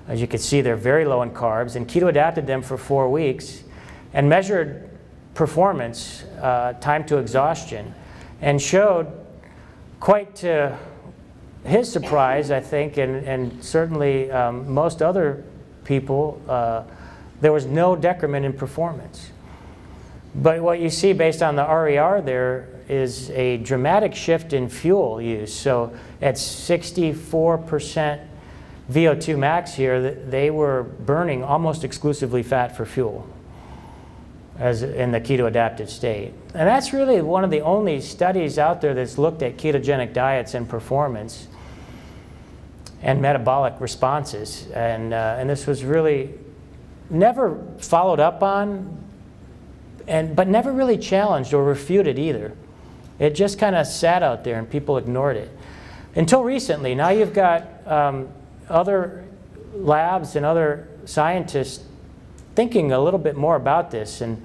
As you can see, they're very low in carbs, and keto adapted them for four weeks, and measured performance, uh, time to exhaustion, and showed quite to his surprise, I think, and, and certainly um, most other people, uh, there was no decrement in performance. But what you see based on the RER there is a dramatic shift in fuel use. So at 64% VO2 max here, they were burning almost exclusively fat for fuel as in the keto adapted state. And that's really one of the only studies out there that's looked at ketogenic diets and performance and metabolic responses. And, uh, and this was really never followed up on, and, but never really challenged or refuted either. It just kind of sat out there and people ignored it. Until recently, now you've got um, other labs and other scientists thinking a little bit more about this. And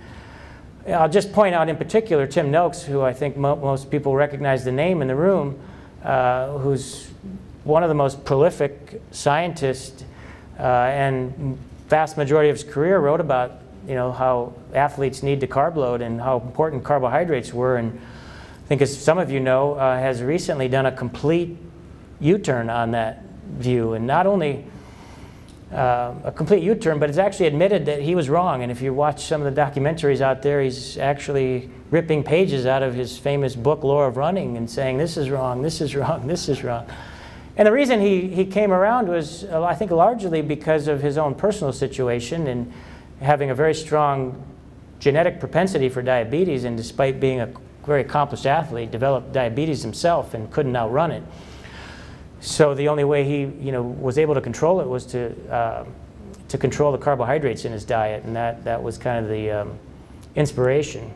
I'll just point out in particular Tim Noakes, who I think mo most people recognize the name in the room, uh, who's one of the most prolific scientists uh, and vast majority of his career wrote about you know how athletes need to carb load and how important carbohydrates were. And I think as some of you know uh, has recently done a complete U-turn on that view. And not only uh, a complete U-turn but has actually admitted that he was wrong. And if you watch some of the documentaries out there he's actually ripping pages out of his famous book Lore of Running and saying this is wrong, this is wrong, this is wrong. And the reason he, he came around was, uh, I think, largely because of his own personal situation and having a very strong genetic propensity for diabetes, and despite being a very accomplished athlete, developed diabetes himself and couldn't outrun it. So the only way he you know, was able to control it was to, uh, to control the carbohydrates in his diet, and that, that was kind of the um, inspiration.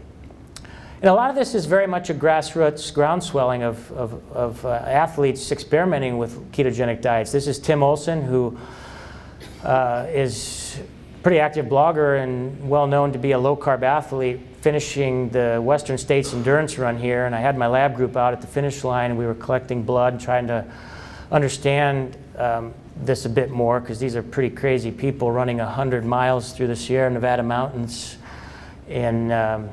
And a lot of this is very much a grassroots groundswelling of, of, of uh, athletes experimenting with ketogenic diets. This is Tim Olson, who uh, is a pretty active blogger and well known to be a low carb athlete, finishing the Western States endurance run here. And I had my lab group out at the finish line, and we were collecting blood trying to understand um, this a bit more because these are pretty crazy people running 100 miles through the Sierra Nevada mountains. And um,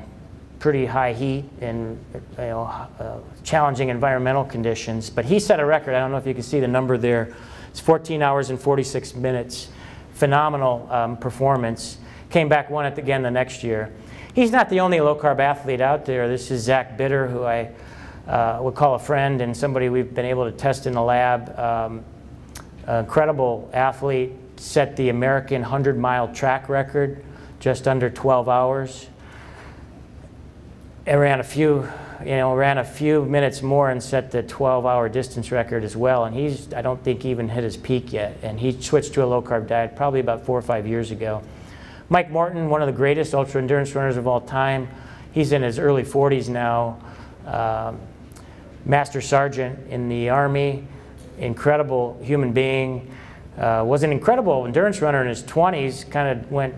pretty high heat and you know, uh, challenging environmental conditions. But he set a record. I don't know if you can see the number there. It's 14 hours and 46 minutes. Phenomenal um, performance. Came back, won it again the next year. He's not the only low-carb athlete out there. This is Zach Bitter, who I uh, would call a friend and somebody we've been able to test in the lab. Um, incredible athlete, set the American 100-mile track record just under 12 hours and ran a few, you know, ran a few minutes more and set the 12-hour distance record as well. And he's, I don't think, even hit his peak yet. And he switched to a low-carb diet probably about four or five years ago. Mike Morton, one of the greatest ultra-endurance runners of all time. He's in his early 40s now. Um, Master Sergeant in the Army, incredible human being. Uh, was an incredible endurance runner in his 20s, kind of went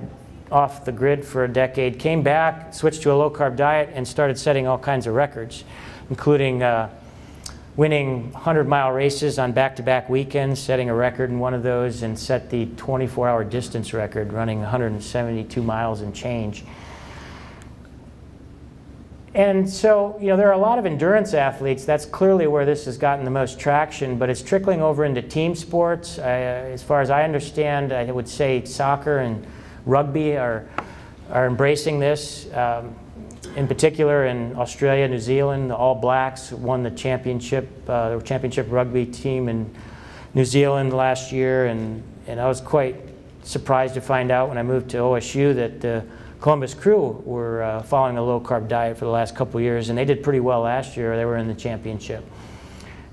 off the grid for a decade, came back, switched to a low carb diet, and started setting all kinds of records, including uh, winning 100 mile races on back to back weekends, setting a record in one of those, and set the 24 hour distance record, running 172 miles and change. And so, you know, there are a lot of endurance athletes. That's clearly where this has gotten the most traction, but it's trickling over into team sports. Uh, as far as I understand, I would say soccer and Rugby are, are embracing this. Um, in particular, in Australia, New Zealand, the All Blacks won the championship, uh, the championship rugby team in New Zealand last year, and, and I was quite surprised to find out when I moved to OSU that the Columbus Crew were uh, following a low carb diet for the last couple years, and they did pretty well last year. They were in the championship.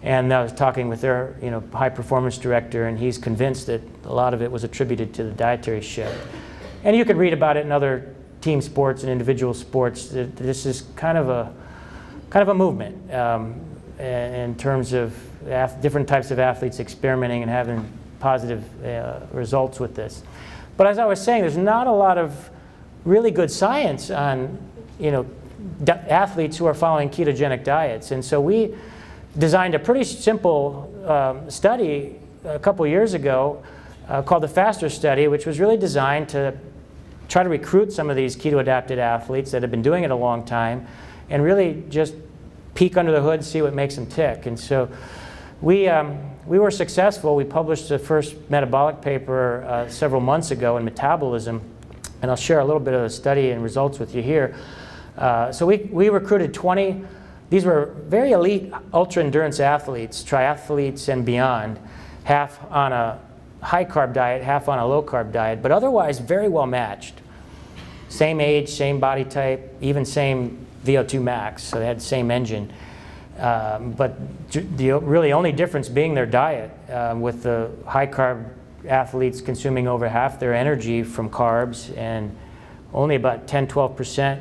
And I was talking with their you know, high performance director, and he's convinced that a lot of it was attributed to the dietary shift. And you can read about it in other team sports and individual sports. This is kind of a kind of a movement um, in terms of different types of athletes experimenting and having positive uh, results with this. But as I was saying, there's not a lot of really good science on you know athletes who are following ketogenic diets, and so we designed a pretty simple um, study a couple years ago uh, called the FASTER study, which was really designed to try to recruit some of these keto adapted athletes that have been doing it a long time and really just peek under the hood see what makes them tick. And so we, um, we were successful. We published the first metabolic paper uh, several months ago in Metabolism, and I'll share a little bit of the study and results with you here. Uh, so we, we recruited 20, these were very elite ultra endurance athletes, triathletes and beyond, half on a high carb diet, half on a low carb diet, but otherwise very well matched. Same age, same body type, even same VO2 max, so they had the same engine. Um, but the really only difference being their diet, uh, with the high carb athletes consuming over half their energy from carbs and only about 10 12%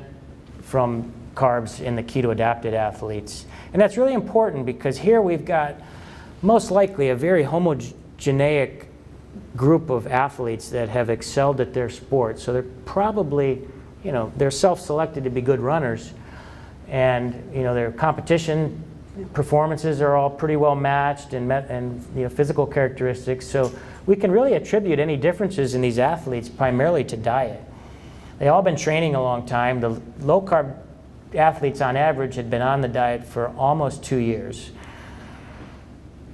from carbs in the keto adapted athletes. And that's really important because here we've got most likely a very homogeneic group of athletes that have excelled at their sport. So they're probably, you know, they're self-selected to be good runners. And, you know, their competition performances are all pretty well matched and, met, and you know, physical characteristics. So we can really attribute any differences in these athletes primarily to diet. They all been training a long time. The low carb athletes on average had been on the diet for almost two years.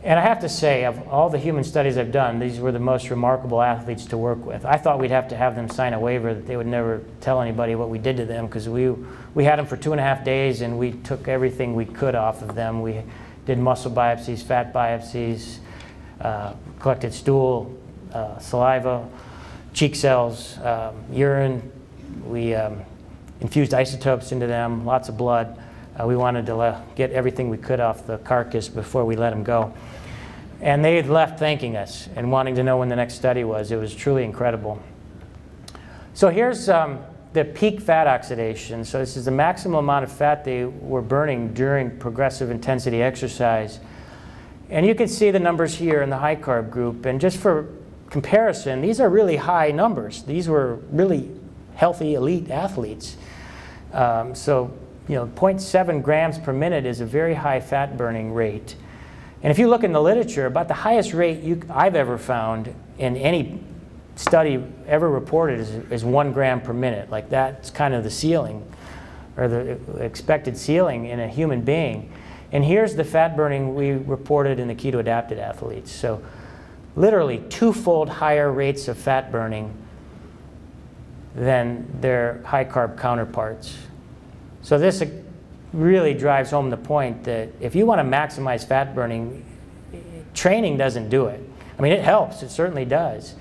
And I have to say, of all the human studies I've done, these were the most remarkable athletes to work with. I thought we'd have to have them sign a waiver that they would never tell anybody what we did to them because we, we had them for two and a half days and we took everything we could off of them. We did muscle biopsies, fat biopsies, uh, collected stool, uh, saliva, cheek cells, um, urine. We um, infused isotopes into them, lots of blood. Uh, we wanted to get everything we could off the carcass before we let them go. And they had left thanking us and wanting to know when the next study was. It was truly incredible. So here's um, the peak fat oxidation. So this is the maximum amount of fat they were burning during progressive intensity exercise. And you can see the numbers here in the high carb group. And just for comparison, these are really high numbers. These were really healthy elite athletes. Um, so, you know, 0.7 grams per minute is a very high fat burning rate. And if you look in the literature, about the highest rate you, I've ever found in any study ever reported is, is one gram per minute. Like that's kind of the ceiling, or the expected ceiling in a human being. And here's the fat burning we reported in the keto adapted athletes. So literally twofold higher rates of fat burning than their high carb counterparts. So this really drives home the point that if you want to maximize fat burning, training doesn't do it. I mean, it helps, it certainly does.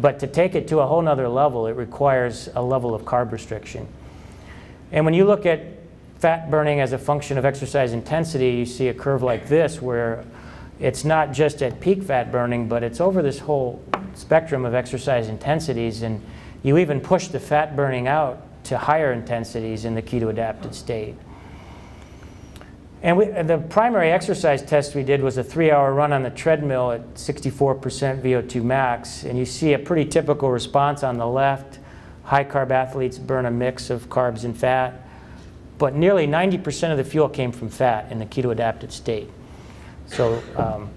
But to take it to a whole nother level, it requires a level of carb restriction. And when you look at fat burning as a function of exercise intensity, you see a curve like this where it's not just at peak fat burning, but it's over this whole spectrum of exercise intensities. And you even push the fat burning out to higher intensities in the keto adapted state. And we, the primary exercise test we did was a three hour run on the treadmill at 64% VO2 max. And you see a pretty typical response on the left. High carb athletes burn a mix of carbs and fat. But nearly 90% of the fuel came from fat in the keto adapted state. So, um,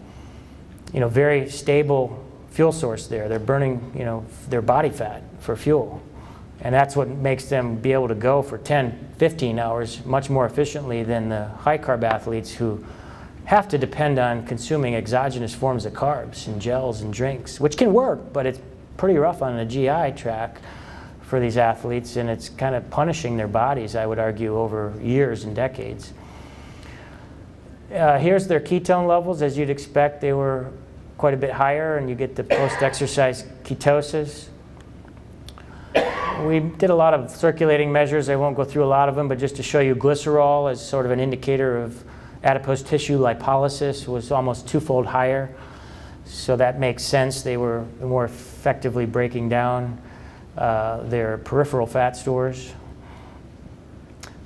you know, very stable fuel source there. They're burning, you know, their body fat for fuel. And that's what makes them be able to go for 10, 15 hours much more efficiently than the high carb athletes who have to depend on consuming exogenous forms of carbs and gels and drinks, which can work, but it's pretty rough on the GI track for these athletes, and it's kind of punishing their bodies, I would argue, over years and decades. Uh, here's their ketone levels. As you'd expect, they were quite a bit higher, and you get the post-exercise ketosis we did a lot of circulating measures. I won't go through a lot of them, but just to show you glycerol as sort of an indicator of adipose tissue lipolysis was almost twofold higher. So that makes sense. They were more effectively breaking down uh, their peripheral fat stores.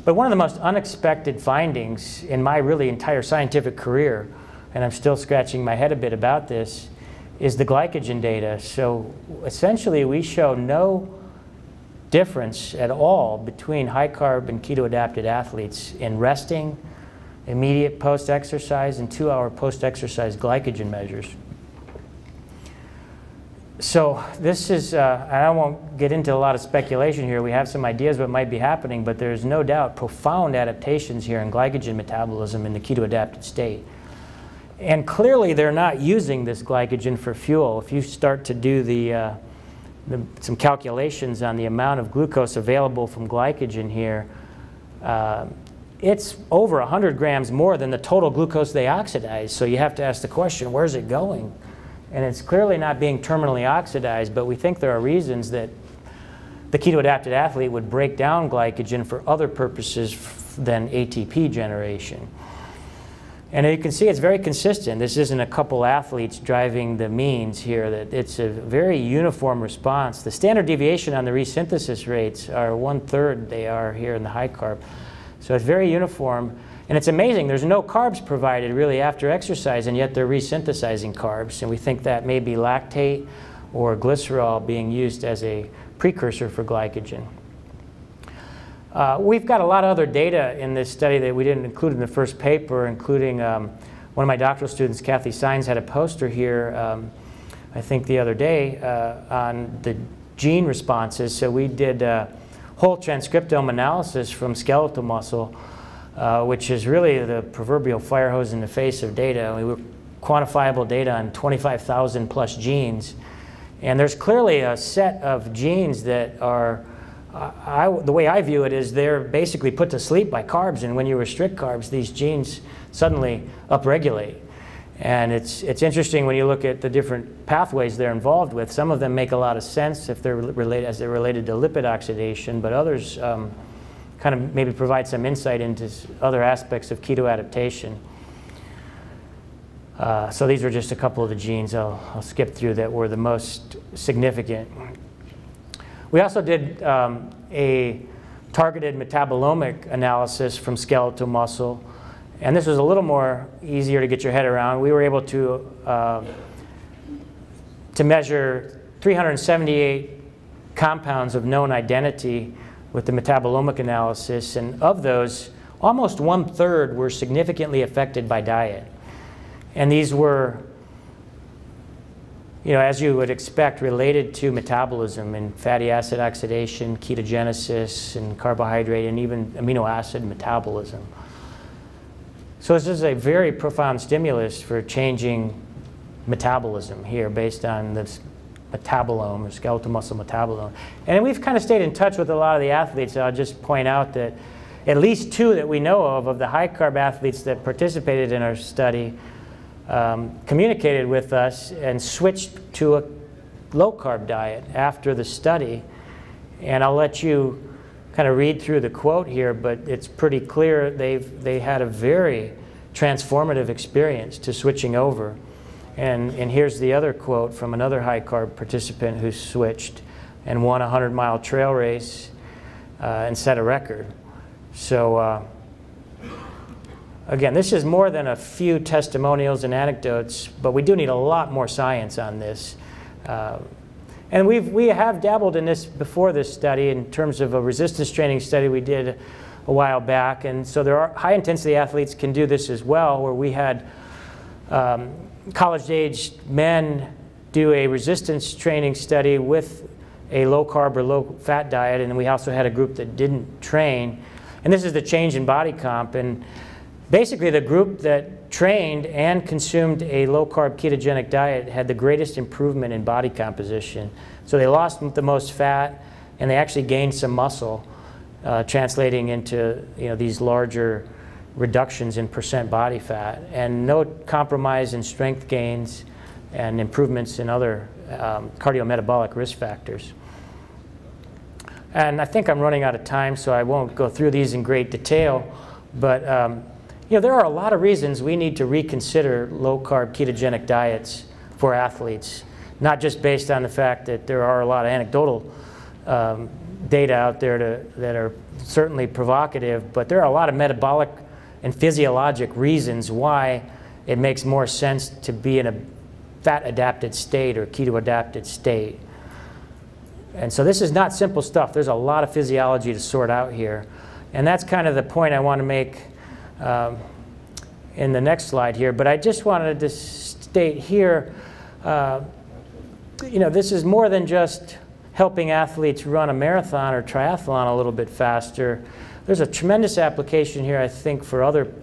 But one of the most unexpected findings in my really entire scientific career, and I'm still scratching my head a bit about this, is the glycogen data. So essentially, we show no difference at all between high carb and keto adapted athletes in resting, immediate post exercise, and two hour post exercise glycogen measures. So this is, uh, I won't get into a lot of speculation here. We have some ideas what might be happening, but there's no doubt profound adaptations here in glycogen metabolism in the keto adapted state. And clearly they're not using this glycogen for fuel. If you start to do the uh, the, some calculations on the amount of glucose available from glycogen here, uh, it's over 100 grams more than the total glucose they oxidize. So you have to ask the question, where's it going? And it's clearly not being terminally oxidized, but we think there are reasons that the keto adapted athlete would break down glycogen for other purposes than ATP generation. And you can see it's very consistent. This isn't a couple athletes driving the means here. That It's a very uniform response. The standard deviation on the resynthesis rates are one-third they are here in the high carb. So it's very uniform. And it's amazing, there's no carbs provided really after exercise, and yet they're resynthesizing carbs. And we think that may be lactate or glycerol being used as a precursor for glycogen. Uh, we've got a lot of other data in this study that we didn't include in the first paper, including um, one of my doctoral students, Kathy Saenz, had a poster here, um, I think the other day, uh, on the gene responses. So we did uh, whole transcriptome analysis from skeletal muscle, uh, which is really the proverbial fire hose in the face of data. We were quantifiable data on 25,000 plus genes. And there's clearly a set of genes that are I, the way I view it is they're basically put to sleep by carbs, and when you restrict carbs, these genes suddenly upregulate. And it's, it's interesting when you look at the different pathways they're involved with. Some of them make a lot of sense if they're related, as they're related to lipid oxidation, but others um, kind of maybe provide some insight into other aspects of keto adaptation. Uh, so these are just a couple of the genes I'll, I'll skip through that were the most significant. We also did um, a targeted metabolomic analysis from skeletal muscle. And this was a little more easier to get your head around. We were able to, uh, to measure 378 compounds of known identity with the metabolomic analysis. And of those, almost one third were significantly affected by diet. And these were you know, as you would expect, related to metabolism and fatty acid oxidation, ketogenesis, and carbohydrate, and even amino acid metabolism. So this is a very profound stimulus for changing metabolism here based on this metabolome or skeletal muscle metabolome. And we've kind of stayed in touch with a lot of the athletes. I'll just point out that at least two that we know of, of the high carb athletes that participated in our study, um, communicated with us and switched to a low carb diet after the study. And I'll let you kind of read through the quote here, but it's pretty clear they've they had a very transformative experience to switching over. And, and here's the other quote from another high carb participant who switched and won a 100 mile trail race uh, and set a record. So, uh, Again, this is more than a few testimonials and anecdotes, but we do need a lot more science on this. Uh, and we've, we have dabbled in this before this study in terms of a resistance training study we did a while back. And so there are high intensity athletes can do this as well, where we had um, college aged men do a resistance training study with a low carb or low fat diet. And we also had a group that didn't train. And this is the change in body comp. And Basically, the group that trained and consumed a low carb ketogenic diet had the greatest improvement in body composition. So they lost the most fat and they actually gained some muscle, uh, translating into you know, these larger reductions in percent body fat and no compromise in strength gains and improvements in other um, cardiometabolic risk factors. And I think I'm running out of time, so I won't go through these in great detail, but um, you know, there are a lot of reasons we need to reconsider low-carb ketogenic diets for athletes, not just based on the fact that there are a lot of anecdotal um, data out there to, that are certainly provocative, but there are a lot of metabolic and physiologic reasons why it makes more sense to be in a fat-adapted state or keto-adapted state. And so this is not simple stuff. There's a lot of physiology to sort out here. And that's kind of the point I want to make um, in the next slide here. But I just wanted to state here, uh, you know, this is more than just helping athletes run a marathon or triathlon a little bit faster. There's a tremendous application here, I think, for other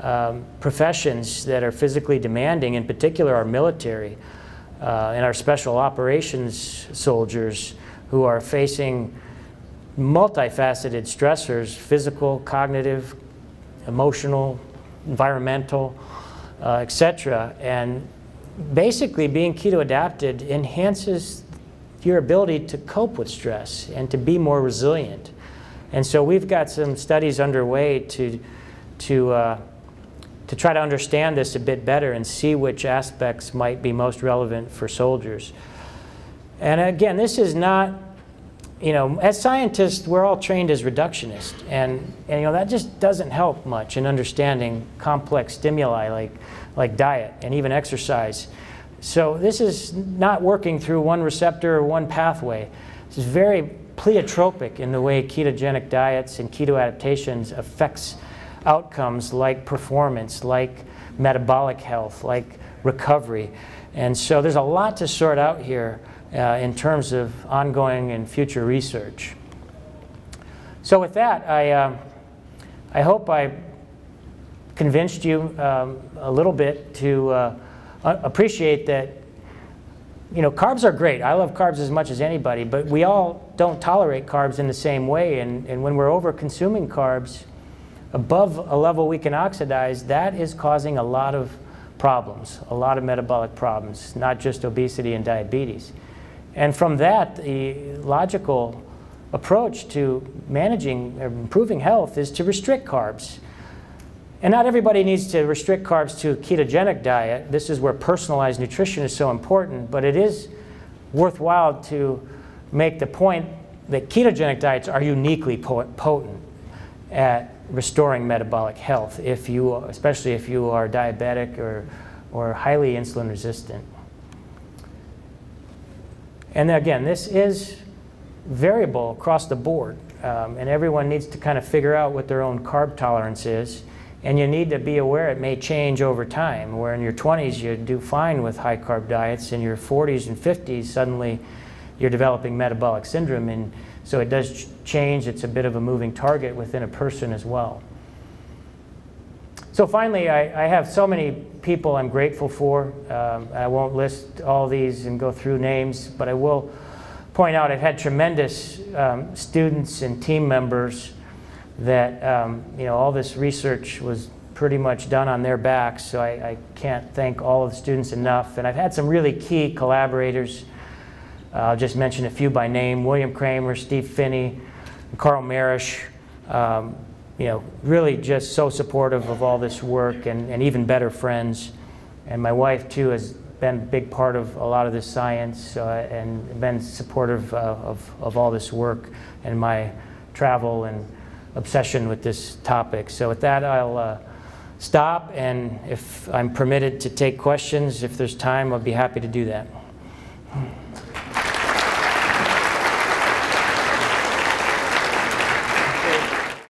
um, professions that are physically demanding, in particular our military uh, and our special operations soldiers who are facing multifaceted stressors, physical, cognitive, emotional, environmental, uh, etc. And basically, being keto adapted enhances your ability to cope with stress and to be more resilient. And so we've got some studies underway to, to, uh, to try to understand this a bit better and see which aspects might be most relevant for soldiers. And again, this is not you know, as scientists, we're all trained as reductionists, and, and you know that just doesn't help much in understanding complex stimuli like, like diet and even exercise. So this is not working through one receptor or one pathway. This is very pleiotropic in the way ketogenic diets and keto adaptations affects outcomes like performance, like metabolic health, like recovery. And so there's a lot to sort out here uh, in terms of ongoing and future research. So with that, I, uh, I hope I convinced you um, a little bit to uh, appreciate that you know, carbs are great. I love carbs as much as anybody, but we all don't tolerate carbs in the same way. And, and when we're over consuming carbs above a level we can oxidize, that is causing a lot of problems, a lot of metabolic problems, not just obesity and diabetes. And from that, the logical approach to managing, improving health is to restrict carbs. And not everybody needs to restrict carbs to a ketogenic diet. This is where personalized nutrition is so important, but it is worthwhile to make the point that ketogenic diets are uniquely potent at restoring metabolic health, if you, especially if you are diabetic or, or highly insulin resistant. And again, this is variable across the board, um, and everyone needs to kind of figure out what their own carb tolerance is. And you need to be aware it may change over time, where in your 20s you do fine with high carb diets, in your 40s and 50s suddenly you're developing metabolic syndrome. And so it does change. It's a bit of a moving target within a person as well. So finally, I, I have so many people I'm grateful for. Um, I won't list all these and go through names, but I will point out I've had tremendous um, students and team members that um, you know all this research was pretty much done on their backs, so I, I, can't thank all of the students enough. And I've had some really key collaborators. Uh, I'll just mention a few by name, William Kraemer, Steve Phinney, Carl Maresh, um, you know, really just so supportive of all this work and, and even better friends. And my wife, too, has been a big part of a lot of this science uh, and been supportive uh, of, of all this work and my travel and obsession with this topic. So with that, I'll uh, stop, and if I'm permitted to take questions, if there's time, I'll be happy to do that.